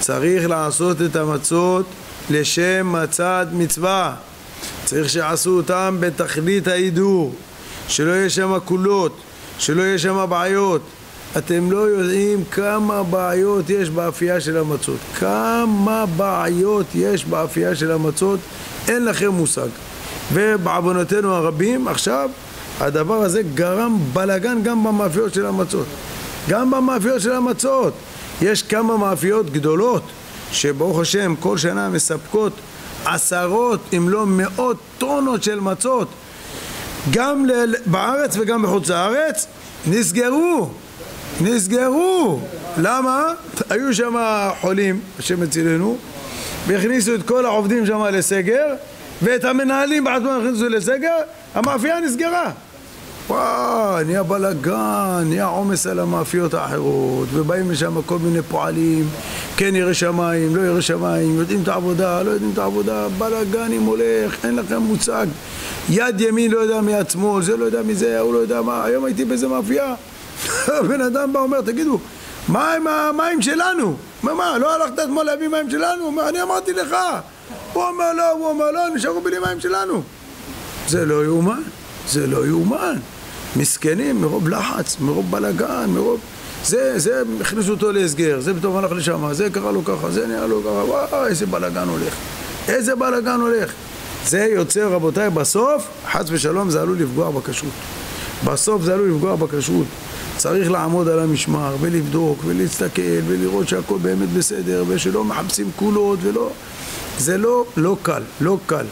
צריך לעשות את המצות לשם מצת מצווה. צריך שיעשו אותם בתכלית ההידור, שלא יהיה שם קולות, שלא יהיה שם בעיות. אתם לא יודעים כמה בעיות יש באפייה של המצות. כמה בעיות יש באפייה של המצות, אין לכם מושג. ובעוונותינו הרבים, עכשיו, הדבר הזה גרם בלגן גם במאפיות של המצות. גם במאפיות של המצות. יש כמה מאפיות גדולות, שברוך השם כל שנה מספקות עשרות אם לא מאות טונות של מצות גם בארץ וגם בחוץ לארץ נסגרו. נסגרו. למה? היו שם חולים, השם הצילנו והכניסו את כל העובדים שם לסגר ואת המנהלים בעצמם הכניסו לסגר המאפייה נסגרה וואו, נהיה בלאגן, נהיה עומס על המאפיות האחרות, ובאים לשם כל מיני פועלים, כן ירא שמיים, לא ירא שמיים, יודעים את העבודה, לא יודעים את העבודה, בלאגנים הולך, אין לכם מושג. יד ימין לא יודע מיד שמאל, זה לא יודע מי זה, הוא לא יודע מה, היום הייתי באיזה מאפייה, הבן אדם בא אומר, תגידו, מה עם המים שלנו? מה, מה, לא הלכת אתמול להביא מים שלנו? אומר, אני אמרתי לך. הוא אומר לא, הוא אומר לא, נשארו בלי מים שלנו. זה לא יאומן, זה לא יאומן. מסכנים מרוב לחץ, מרוב בלאגן, מרוב... זה, זה, הכניסו אותו להסגר, זה פתאום הלך לשם, זה קרה לו ככה, זה נהיה לו ככה, וואי, איזה בלאגן הולך. איזה בלאגן הולך. זה יוצר, רבותיי, בסוף, חס ושלום, זה עלול לפגוע בכשרות. בסוף זה עלול לפגוע בכשרות. צריך לעמוד על המשמר ולבדוק ולהסתכל ולראות שהכל באמת בסדר ושלא מחפשים קולות ולא... זה לא, לא קל, לא קל.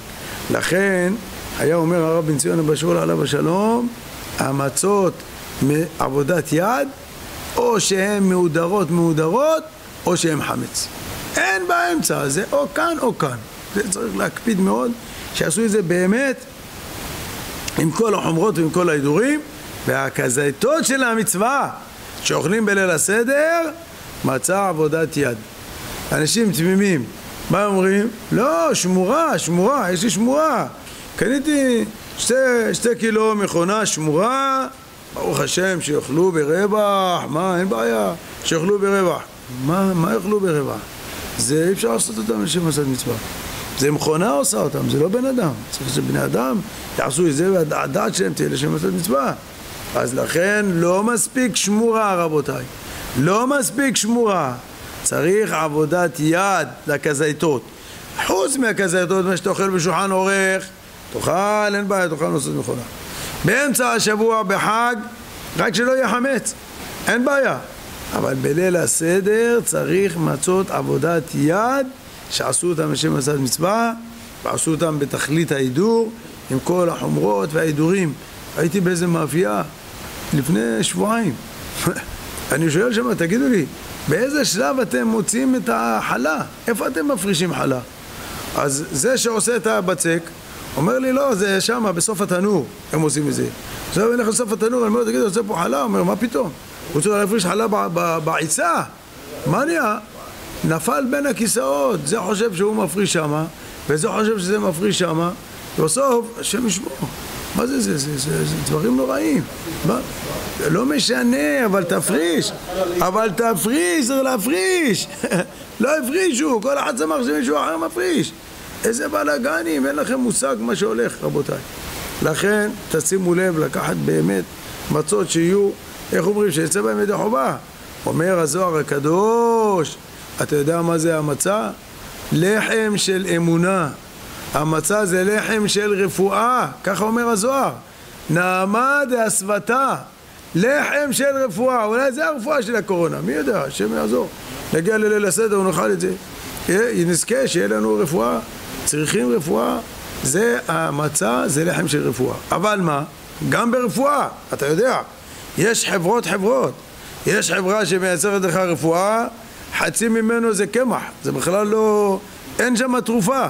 לכן, היה אומר הרב בן ציון אבא שאול עליו השלום, המצות מעבודת יד, או שהן מהודרות מהודרות, או שהן חמץ. אין באמצע, זה או כאן או כאן. זה צריך להקפיד מאוד, שיעשו את זה באמת עם כל החומרות ועם כל ההידורים, והכזיתות של המצווה שאוכלים בליל הסדר, מצא עבודת יד. אנשים תמימים, מה אומרים? לא, שמורה, שמורה, יש לי שמורה. קניתי שתי, שתי קילו מכונה שמורה, ברוך השם, שיאכלו ברווח, מה, אין בעיה, שיאכלו ברווח. מה, מה יאכלו ברווח? זה אי אפשר לעשות אותם לשם עשת מצווה. זה מכונה עושה אותם, זה לא בן אדם. צריך שבני אדם יעשו את זה והדעת שלהם תהיה לשם עשת מצווה. אז לכן לא מספיק שמורה רבותיי, לא מספיק שמורה, צריך עבודת יד לכזיתות. חוץ מהכזיתות, מה שאתה אוכל בשולחן עורך, תאכל, אין בעיה, תאכל נוסעת מכונה. באמצע השבוע בחג, רק שלא יהיה חמץ, אין בעיה. אבל בליל הסדר צריך מצות עבודת יד שעשו אותם לשם עשת מצווה ועשו אותם בתכלית ההידור עם כל החומרות וההידורים. הייתי באיזה מאפייה לפני שבועיים. אני שואל שם, תגידו לי, באיזה שלב אתם מוציאים את החלה? איפה אתם מפרישים חלה? אז זה שעושה את הבצק, אומר לי, לא, זה שם, בסוף התנור, הם עושים את זה. עכשיו אני הולך לסוף התנור, אני אומר, תגיד, עושה פה חלה? אומר, מה פתאום? רוצה להפריש חלה בעיסה? מה נהיה? נפל בין הכיסאות, זה חושב שהוא מפריש שמה, וזה חושב שזה מפריש שמה, ובסוף, השם ישמור. מה זה זה? זה, זה, זה דברים נוראים. מה? לא משנה, אבל תפריש. אבל תפריש, צריך להפריש. לא הפרישו, כל אחד שמח שמישהו אחר מפריש. איזה בלאגנים, אין לכם מושג מה שהולך, רבותיי. לכן, תשימו לב לקחת באמת מצות שיהיו, איך אומרים, שיצא בהם ידי חובה. אומר הזוהר הקדוש, אתה יודע מה זה המצה? לחם של אמונה. המצה זה לחם של רפואה, ככה אומר הזוהר. נעמה דאסוותה, לחם של רפואה, אולי זה הרפואה של הקורונה, מי יודע, השם יעזור. נגיע לליל הסדר ונאכל את זה. נזכה שיהיה לנו רפואה, צריכים רפואה, זה המצה, זה לחם של רפואה. אבל מה? גם ברפואה, אתה יודע, יש חברות חברות. יש חברה שמייצרת לך רפואה, חצי ממנו זה קמח, זה בכלל לא... אין שם תרופה.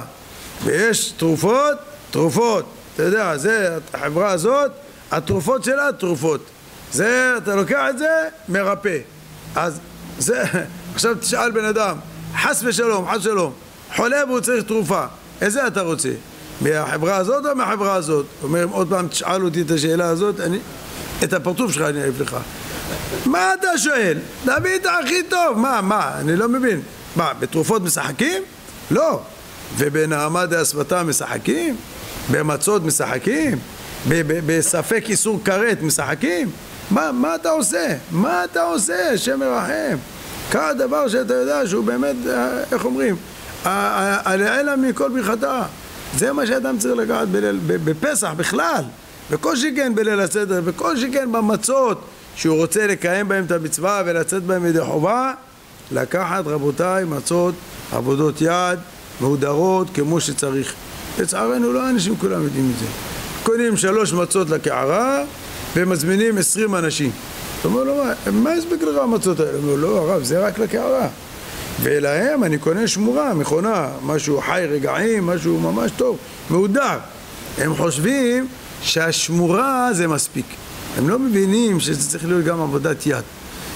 ויש תרופות, תרופות. אתה יודע, זה, החברה הזאת, התרופות שלה תרופות. זה, אתה לוקח את זה, מרפא. אז זה, עכשיו תשאל בן אדם, חס ושלום, חס ושלום, חולה והוא צריך תרופה, איזה אתה רוצה? מהחברה הזאת או מהחברה הזאת? אומר, עוד פעם תשאל אותי את השאלה הזאת, אני, את הפרצוף שלך אני אעיף לך. מה אתה שואל? תביא את הכי טוב, מה, מה, אני לא מבין. מה, בתרופות משחקים? לא. ובנעמה דאספתה משחקים? במצות משחקים? בספק איסור כרת משחקים? מה, מה אתה עושה? מה אתה עושה? השם מרחם. קח דבר שאתה יודע שהוא באמת, איך אומרים? הלעילה מכל ברכתה. זה מה שאדם צריך לקחת בליל, בפסח בכלל. וכל שכן בליל הסדר, וכל שכן במצות שהוא רוצה לקיים בהם את המצווה ולצאת בהם ידי חובה, לקחת רבותיי מצות, עבודות יד, מהודרות כמו שצריך. לצערנו לא האנשים כולם יודעים את זה. קונים שלוש מצות לקערה ומזמינים עשרים אנשים. אתה אומר לו, מה, יספיק לך המצות האלה? הוא אומר, לא הרב, זה רק לקערה. ולהם אני קונה שמורה, מכונה, משהו חי רגעים, משהו ממש טוב, מהודר. הם חושבים שהשמורה זה מספיק. הם לא מבינים שזה צריך להיות גם עבודת יד.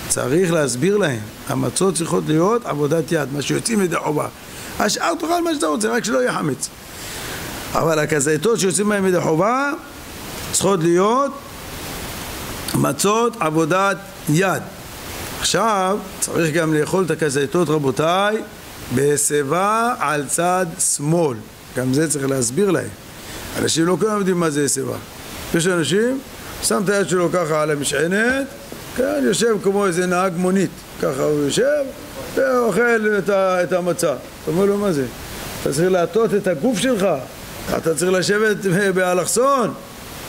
צריך להסביר להם, המצות צריכות להיות עבודת יד, מה שיוצאים ידי חובה. השאר תאכל מה שאתה רוצה, רק שלא יהיה חמץ. אבל הכזיתות שיוצאים בהם ידי חובה צריכות להיות מצות עבודת יד. עכשיו צריך גם לאכול את הכזיתות רבותיי בשיבה על צד שמאל. גם זה צריך להסביר להם. אנשים לא כולם יודעים מה זה שיבה. יש אנשים שם את היד שלו ככה על המשענת, כן, יושב כמו איזה נהג מונית, ככה הוא יושב ואוכל את, ה, את המצה. אתה אומר לו, מה זה? אתה צריך להטות את הגוף שלך, אתה צריך לשבת באלכסון. הוא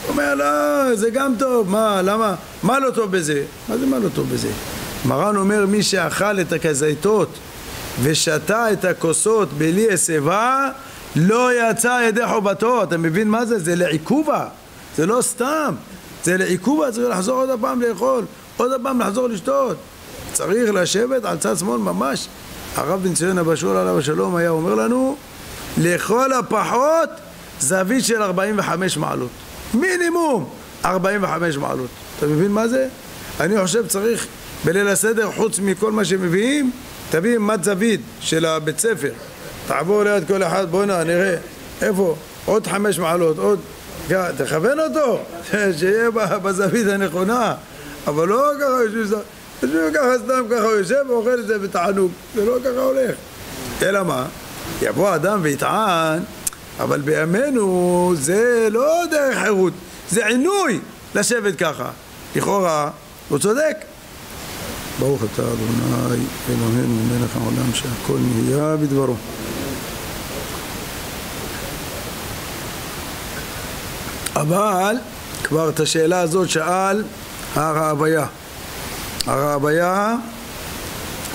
אומר, לא, זה גם טוב, מה, למה, מה לא טוב בזה? מה זה מה לא טוב בזה? מרן אומר, מי שאכל את הכזיתות ושתה את הכוסות בלי הסבה, לא יצא ידי חובתו. אתה מבין מה זה? זה לעיכובה, זה לא סתם. זה לעיכובה, צריך לחזור עוד פעם לאכול, עוד פעם לחזור לשתות. צריך לשבת על צד שמאל ממש. הרב בן ציון אבא שאול עליו השלום היה אומר לנו, לכל הפחות זווית של 45 מעלות. מינימום 45 מעלות. אתה מבין מה זה? אני חושב צריך בליל הסדר, חוץ מכל מה שמביאים, תביא מת זווית של הבית ספר. תעבור ליד כל אחד, בוא'נה, נראה, איפה? עוד חמש מעלות, עוד... תכוון אותו, שיהיה בזווית הנכונה, אבל לא ככה יושבים סתם, יושבים ככה סתם, ככה יושב ואוכל את זה בתענוג, זה לא ככה הולך. אלא מה? יבוא אדם ויטען, אבל בימינו זה לא דרך חירות, זה עינוי לשבת ככה. לכאורה, הוא צודק. ברוך אתה אדוני אלוהינו מלך העולם שהכל נהיה בדברו. אבל כבר את השאלה הזאת שאל הרעביה. הרעביה,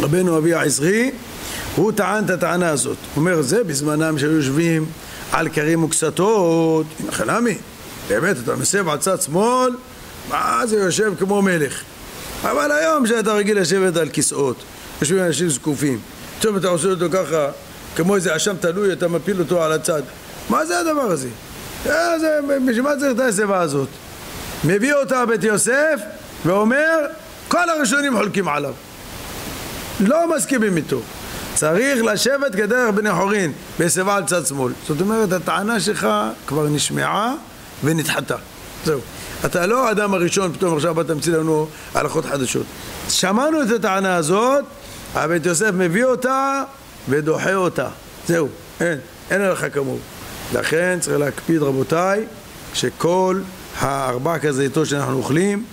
רבנו אבי העזרי, הוא טען את הטענה הזאת. הוא אומר, זה בזמנם שהיו יושבים על כרים וקסתות, חנמי, באמת, אתה מסב על צד שמאל, מה זה יושב כמו מלך. אבל היום שאתה רגיל לשבת על כיסאות, יושבים אנשים זקופים, פתאום אתה עושה אותו ככה, כמו איזה אשם תלוי, אתה מפיל אותו על הצד. מה זה הדבר הזה? בשביל מה צריך את הסיבה הזאת? מביא אותה בית יוסף ואומר, כל הראשונים חולקים עליו. לא מסכימים איתו. צריך לשבת כדרך בני חורין, בשיבה על צד שמאל. זאת אומרת, הטענה שלך כבר נשמעה ונדחתה. זהו. אתה לא האדם הראשון, פתאום עכשיו באת תמציא לנו הלכות חדשות. שמענו את הטענה הזאת, הבית יוסף מביא אותה ודוחה אותה. זהו, אין, אין הלכה כמוהו. לכן צריך להקפיד רבותיי, שכל הארבע כזיתות שאנחנו אוכלים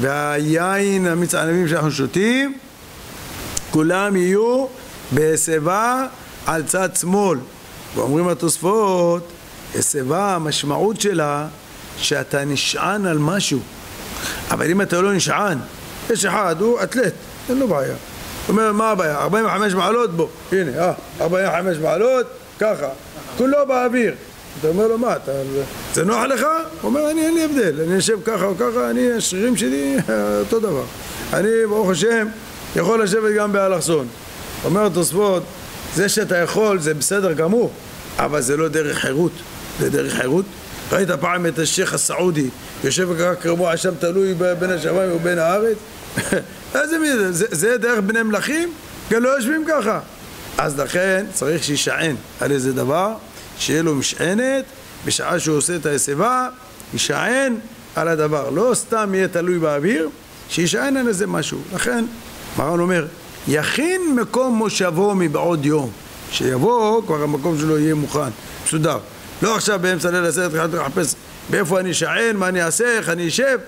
והיין המיץ הענבים שאנחנו שותים, כולם יהיו בהסבה על צד שמאל. ואומרים התוספות, הסבה, המשמעות שלה שאתה נשען על משהו. אבל אם אתה לא נשען, יש אחד, הוא אתלט, אין לו בעיה. הוא אומר, מה הבעיה? 45 מעלות? בוא, הנה, אה, 45 מעלות, ככה. כולו באוויר. אתה אומר לו, מה, אתה... זה נוח לך? הוא אומר, אני, אין לי הבדל. אני יושב ככה או ככה, אני, השרירים שלי, אותו דבר. אני, ברוך השם, יכול לשבת גם באלכסון. אומר תוספות, זה שאתה יכול זה בסדר גמור, אבל זה לא דרך חירות. זה דרך חירות? ראית פעם את השייח' הסעודי יושב ככה כמו אשם תלוי בין השמיים ובין הארץ? איזה מי זה? זה? דרך בני מלכים? גם לא יושבים ככה. אז לכן צריך שישען על איזה דבר, שיהיה לו משענת, בשעה שהוא עושה את ההסבה, ישען על הדבר. לא סתם יהיה תלוי באוויר, שישען על איזה משהו. לכן, מרן אומר, יכין מקום מושבו מבעוד יום. שיבוא, כבר המקום שלו יהיה מוכן, מסודר. לא עכשיו באמצע ליל הסרט התחלתי לחפש באיפה אני אשען, מה אני אעשה, איך אני אשב.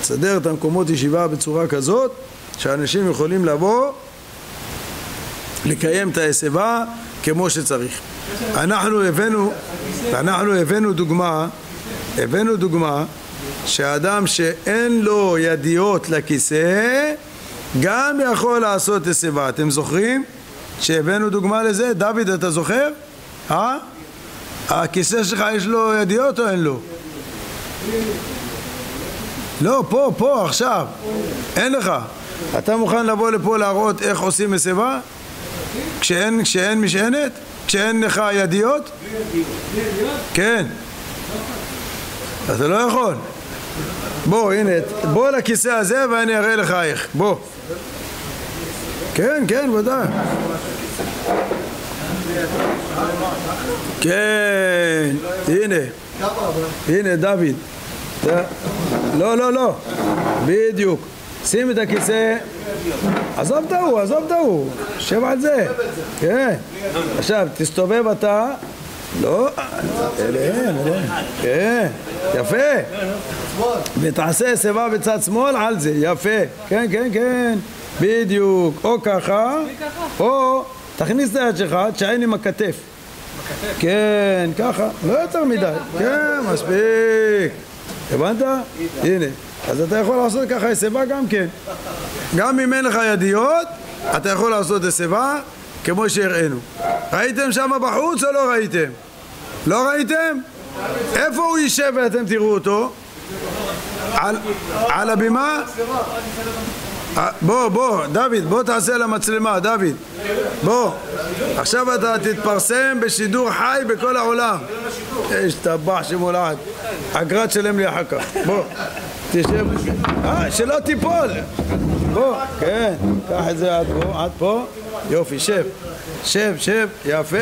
תסדר את המקומות ישיבה בצורה כזאת שאנשים יכולים לבוא לקיים את ההסבה כמו שצריך. אנחנו הבאנו, אנחנו הבאנו דוגמה, הבאנו דוגמה שאדם שאין לו ידיעות לכיסא גם יכול לעשות הסבה. אתם זוכרים שהבאנו דוגמה לזה? דוד, אתה זוכר? אה? הכיסא שלך יש לו ידיעות או אין לו? לא, פה, פה, עכשיו. אין לך. אתה מוכן לבוא לפה להראות איך עושים מסיבה? כשאין, כשאין משענת? כשאין לך ידיעות? כן. אתה לא יכול. בוא, הנה, בוא לכיסא הזה ואני אראה לך איך. בוא. כן, כן, ודאי. כן, הנה, הנה דוד. לא, לא, לא, בדיוק. שים את הכיסא, עזוב את ההוא, עזוב את ההוא, שב על זה. כן. עכשיו, תסתובב אתה, לא, אליהם, אליהם. כן, יפה. ותעשה שיבה בצד שמאל על זה, יפה, כן, כן, כן, בדיוק, או ככה, או תכניס את היד שלך, תשען עם הכתף. כן, ככה, לא יותר מדי, כן, מספיק, הבנת? הנה, אז אתה יכול לעשות ככה שיבה גם כן. גם אם אין לך ידיות, אתה יכול לעשות שיבה כמו שהראינו. ראיתם שם בחוץ או לא ראיתם? לא ראיתם? איפה הוא יישב ואתם תראו אותו? על הבימה? אה, בוא, בוא, דוד, בוא תעשה למצלמה, דוד. בוא. עכשיו אתה תתפרסם בשידור חי בכל העולם. יש טבח שמולעת. אגרה תשלם לי אחר כך. בוא. תשב. אה, שלא תיפול. בוא, כן. קח את זה עד פה. יופי, שב. שב, שב. יפה.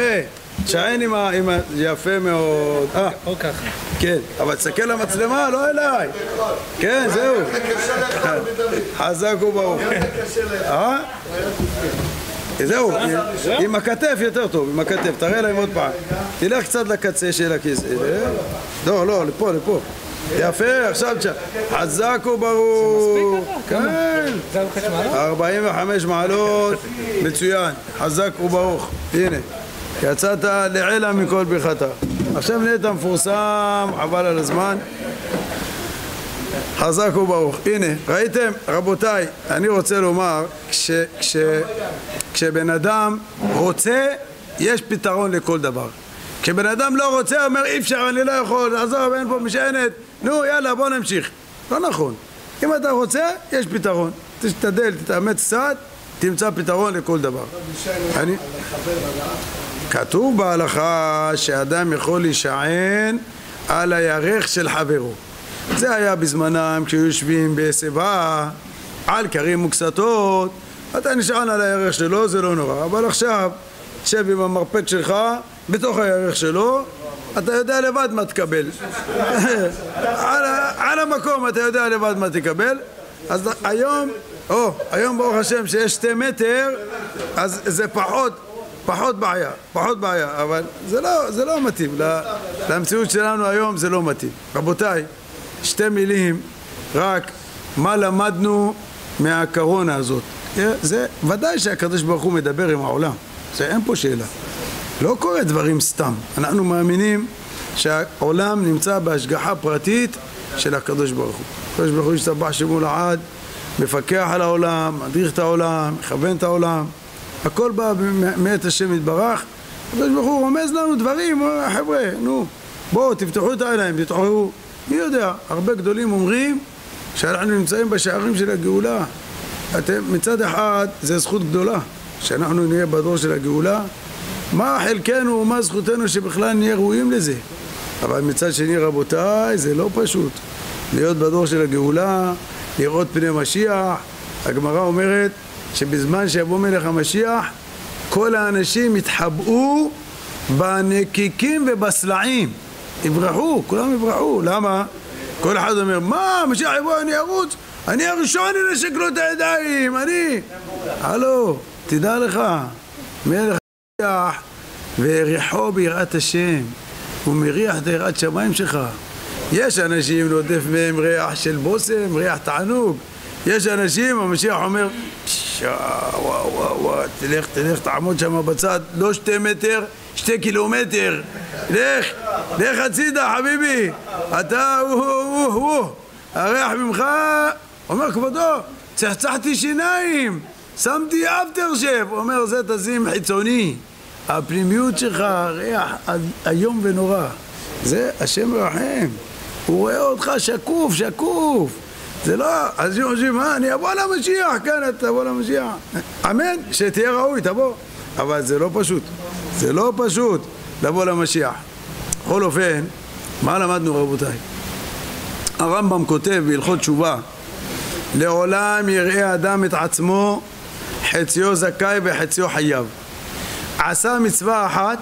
תשען עם ה... יפה מאוד. אה. או ככה. כן, אבל תסתכל למצלמה, לא אליי. כן, זהו. חזק וברוך. אה? זהו, עם הכתף יותר טוב, עם הכתף, תראה להם עוד פעם. תלך קצת לקצה של הכיסא. לא, לא, לפה, לפה. יפה, עכשיו תשע. חזק וברוך. כן. זה הלוחץ מעלות? 45 מעלות, מצוין, חזק וברוך. הנה, יצאת לעילא מכל ברכתה. עכשיו נהיית מפורסם, חבל על הזמן. חזק וברוך. הנה, ראיתם? רבותיי, אני רוצה לומר, כש, כש, כשבן אדם רוצה, יש פתרון לכל דבר. כשבן אדם לא רוצה, אומר אי אפשר, אני לא יכול, עזוב, אין פה משענת, נו יאללה בוא נמשיך. לא נכון. אם אתה רוצה, יש פתרון. תשתדל, תתאמץ קצת, תמצא פתרון לכל דבר. אני... כתוב בהלכה שאדם יכול להישען על הירך של חברו. זה היה בזמנם כשהיו יושבים בשיבה על כרים וקסתות, אתה נשען על הירך שלו, זה לא נורא. אבל עכשיו, תשב עם המרפק שלך בתוך הירך שלו, אתה יודע לבד מה תקבל. על, על המקום אתה יודע לבד מה תקבל. אז היום, או, היום ברוך השם שיש שתי מטר, אז זה פחות, פחות בעיה, פחות בעיה, אבל זה לא, זה לא מתאים, למציאות שלנו היום זה לא מתאים. רבותיי, שתי מילים, רק מה למדנו מהקורונה הזאת. זה ודאי שהקדוש ברוך הוא מדבר עם העולם, זה אין פה שאלה. לא קורה דברים סתם. אנחנו מאמינים שהעולם נמצא בהשגחה פרטית של הקדוש ברוך הוא. הקדוש ברוך הוא ישתבח שמו לעד, מפקח על העולם, מדריך את העולם, מכוון את העולם. הכל בא מאת השם יתברך. הקדוש ברוך הוא רומז לנו דברים, חבר'ה, נו, בואו תפתחו את העיניים, תתעוררו. מי יודע, הרבה גדולים אומרים שאנחנו נמצאים בשערים של הגאולה. אתם, מצד אחד, זה זכות גדולה, שאנחנו נהיה בדור של הגאולה. מה חלקנו ומה זכותנו שבכלל נהיה ראויים לזה? אבל מצד שני, רבותיי, זה לא פשוט. להיות בדור של הגאולה, לראות פני משיח. הגמרא אומרת שבזמן שיבוא מלך המשיח, כל האנשים יתחבאו בנקיקים ובסלעים. יברחו, כולם יברחו. למה? כל אחד אומר, מה, משיח יבוא, אני ארוץ, אני הראשון אנשק לו את הידיים, אני... הלו, תדע לך, מלך המשיח וריחו ביראת השם, הוא מריח את יראת שמיים שלך. יש אנשים נודף מהם ריח של בושם, ריח תענוג. יש אנשים, המשיח אומר, "שה, וואו וואו וואו, תלך, תלך, תעמוד שם בצד, לא שתי מטר, שתי קילומטר. לך, לך הצידה, חביבי. אתה, הוא. הריח ממך, אומר כבודו, צחצחתי שיניים, שמתי אפטר שף. אומר, זה תשים חיצוני. הפנימיות שלך, ריח איום ונורא. זה השם מרחם. הוא רואה אותך שקוף, שקוף. זה לא, אז חושבים, מה, אני אבוא למשיח, כן, תבוא למשיח. אמן, שתהיה ראוי, תבוא. אבל זה לא פשוט. זה לא פשוט לבוא למשיח. בכל אופן, מה למדנו רבותיי? הרמב"ם כותב בהלכות תשובה לעולם יראה אדם את עצמו חציו זכאי וחציו חייב עשה מצווה אחת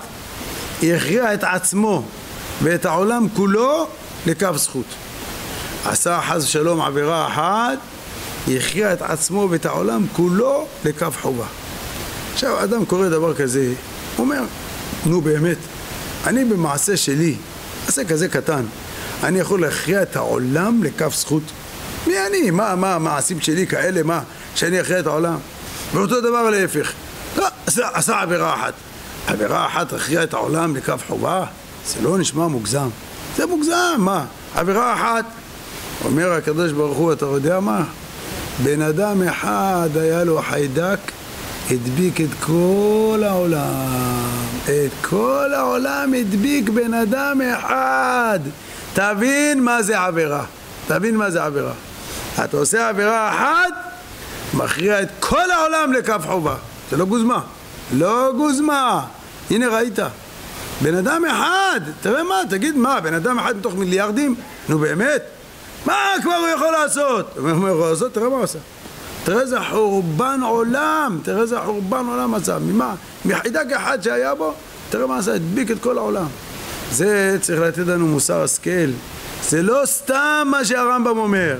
הכריע את עצמו ואת העולם כולו לכף זכות עשה חס ושלום עבירה אחת הכריע את עצמו ואת העולם כולו לכף חובה עכשיו אדם קורא דבר כזה אומר נו באמת אני במעשה שלי מעשה כזה קטן אני יכול להכריע את העולם לכף זכות? מי אני? מה, מה, המעשים שלי כאלה, מה, שאני אכריע את העולם? ואותו דבר להפך. לא, עשה, עשה עבירה אחת. עבירה אחת הכריע את העולם לכף חובה? זה לא נשמע מוגזם. זה מוגזם, מה? עבירה אחת. אומר הקדוש ברוך הוא, אתה יודע מה? בן אדם אחד היה לו חיידק, הדביק את כל העולם. את כל העולם הדביק בן אדם אחד. תבין מה זה עבירה. תבין מה זה עבירה. אתה עושה עבירה אחת, מכריע את כל העולם לכף חובה. זה לא גוזמה. לא גוזמה. הנה ראית. בן אדם אחד, תראה מה, תגיד מה, בן אדם אחד מתוך מיליארדים? נו באמת? מה כבר הוא יכול לעשות? הוא אומר, הוא לעשות? תראה מה הוא עשה. תראה איזה חורבן עולם, תראה איזה חורבן עולם עשה. ממה? מחיידק אחד שהיה בו, תראה מה עשה, הדביק את כל העולם. זה צריך לתת לנו מוסר השכל. זה לא סתם מה שהרמב"ם אומר,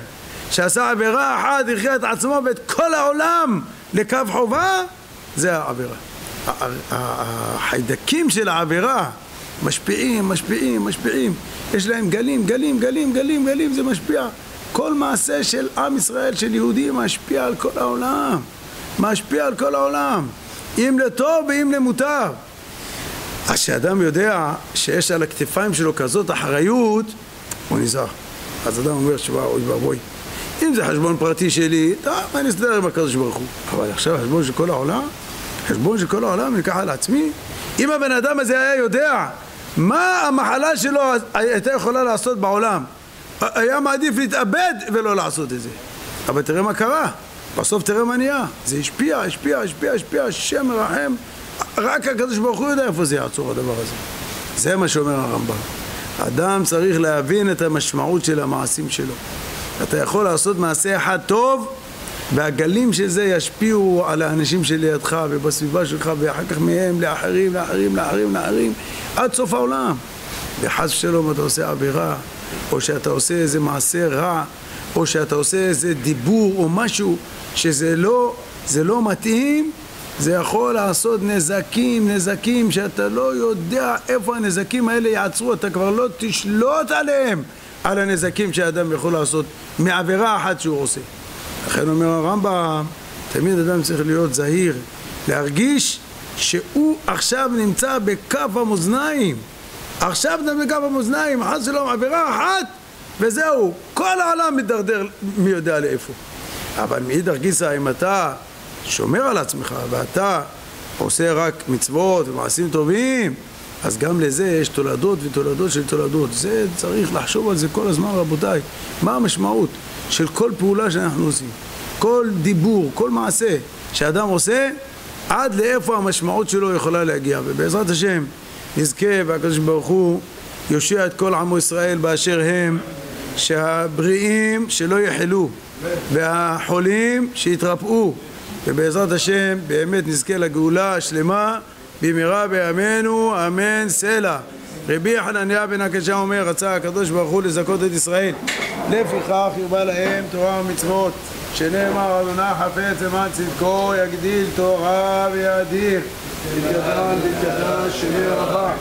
שעשה עבירה אחת, הכריע את עצמו ואת כל העולם לקו חובה, זה העבירה. החיידקים של העבירה משפיעים, משפיעים, משפיעים. יש להם גלים, גלים, גלים, גלים, גלים, זה משפיע. כל מעשה של עם ישראל, של יהודים, משפיע על כל העולם. משפיע על כל העולם. אם לטוב ואם למותר. אז כשאדם יודע שיש על הכתפיים שלו כזאת אחריות, הוא נזהר. אז אדם אומר, שבא, אוי ואבוי. אם זה חשבון פרטי שלי, טוב, אני אסתדר עם הקדוש ברוך הוא. אבל עכשיו חשבון של כל העולם? חשבון של כל העולם אני אקח על עצמי? אם הבן אדם הזה היה יודע מה המחלה שלו הייתה יכולה לעשות בעולם, היה מעדיף להתאבד ולא לעשות את זה. אבל תראה מה קרה, בסוף תראה מה נהיה. זה השפיע, השפיע, השפיע, השפיע, השם מרחם. רק הקדוש ברוך הוא יודע איפה זה יעצור הדבר הזה. זה מה שאומר הרמב"ם. אדם צריך להבין את המשמעות של המעשים שלו. אתה יכול לעשות מעשה אחד טוב והגלים של זה ישפיעו על האנשים שלידך ובסביבה שלך ואחר כך מהם לאחרים, לאחרים, לאחרים, לאחרים עד סוף העולם. וחס ושלום אתה עושה עבירה או שאתה עושה איזה מעשה רע או שאתה עושה איזה דיבור או משהו שזה לא, זה לא מתאים זה יכול לעשות נזקים, נזקים שאתה לא יודע איפה הנזקים האלה יעצרו, אתה כבר לא תשלוט עליהם, על הנזקים שהאדם יכול לעשות מעבירה אחת שהוא עושה. לכן אומר הרמב"ם, תמיד אדם צריך להיות זהיר, להרגיש שהוא עכשיו נמצא בכף המאזניים. עכשיו אתה בכף המאזניים, חס ושלום, עבירה אחת, וזהו, כל העולם מידרדר מי יודע לאיפה. אבל מאידך גיסא, אם אתה שומר על עצמך ואתה עושה רק מצוות ומעשים טובים, אז גם לזה יש תולדות ותולדות של תולדות. זה צריך לחשוב על זה כל הזמן, רבותיי. מה המשמעות? של כל פעולה שאנחנו עושים. כל דיבור, כל מעשה שאדם עושה, עד לאיפה המשמעות שלו יכולה להגיע. ובעזרת השם נזכה והקדוש ברוך הוא יושיע את כל עמו ישראל באשר הם, שהבריאים שלא יחלו, והחולים שיתרפאו, ובעזרת השם באמת נזכה לגאולה השלמה במהרה בימינו, אמן סלע. רבי חנניה בן הקשה אומר, רצה הקדוש ברוך הוא לזכות את ישראל. לפיכך ירבה להם תורה ומצוות, שנאמר אדוני חפץ למען צדקו יגדיל תורה ויאדיר. יתקדן ויתקדש שמי רבה.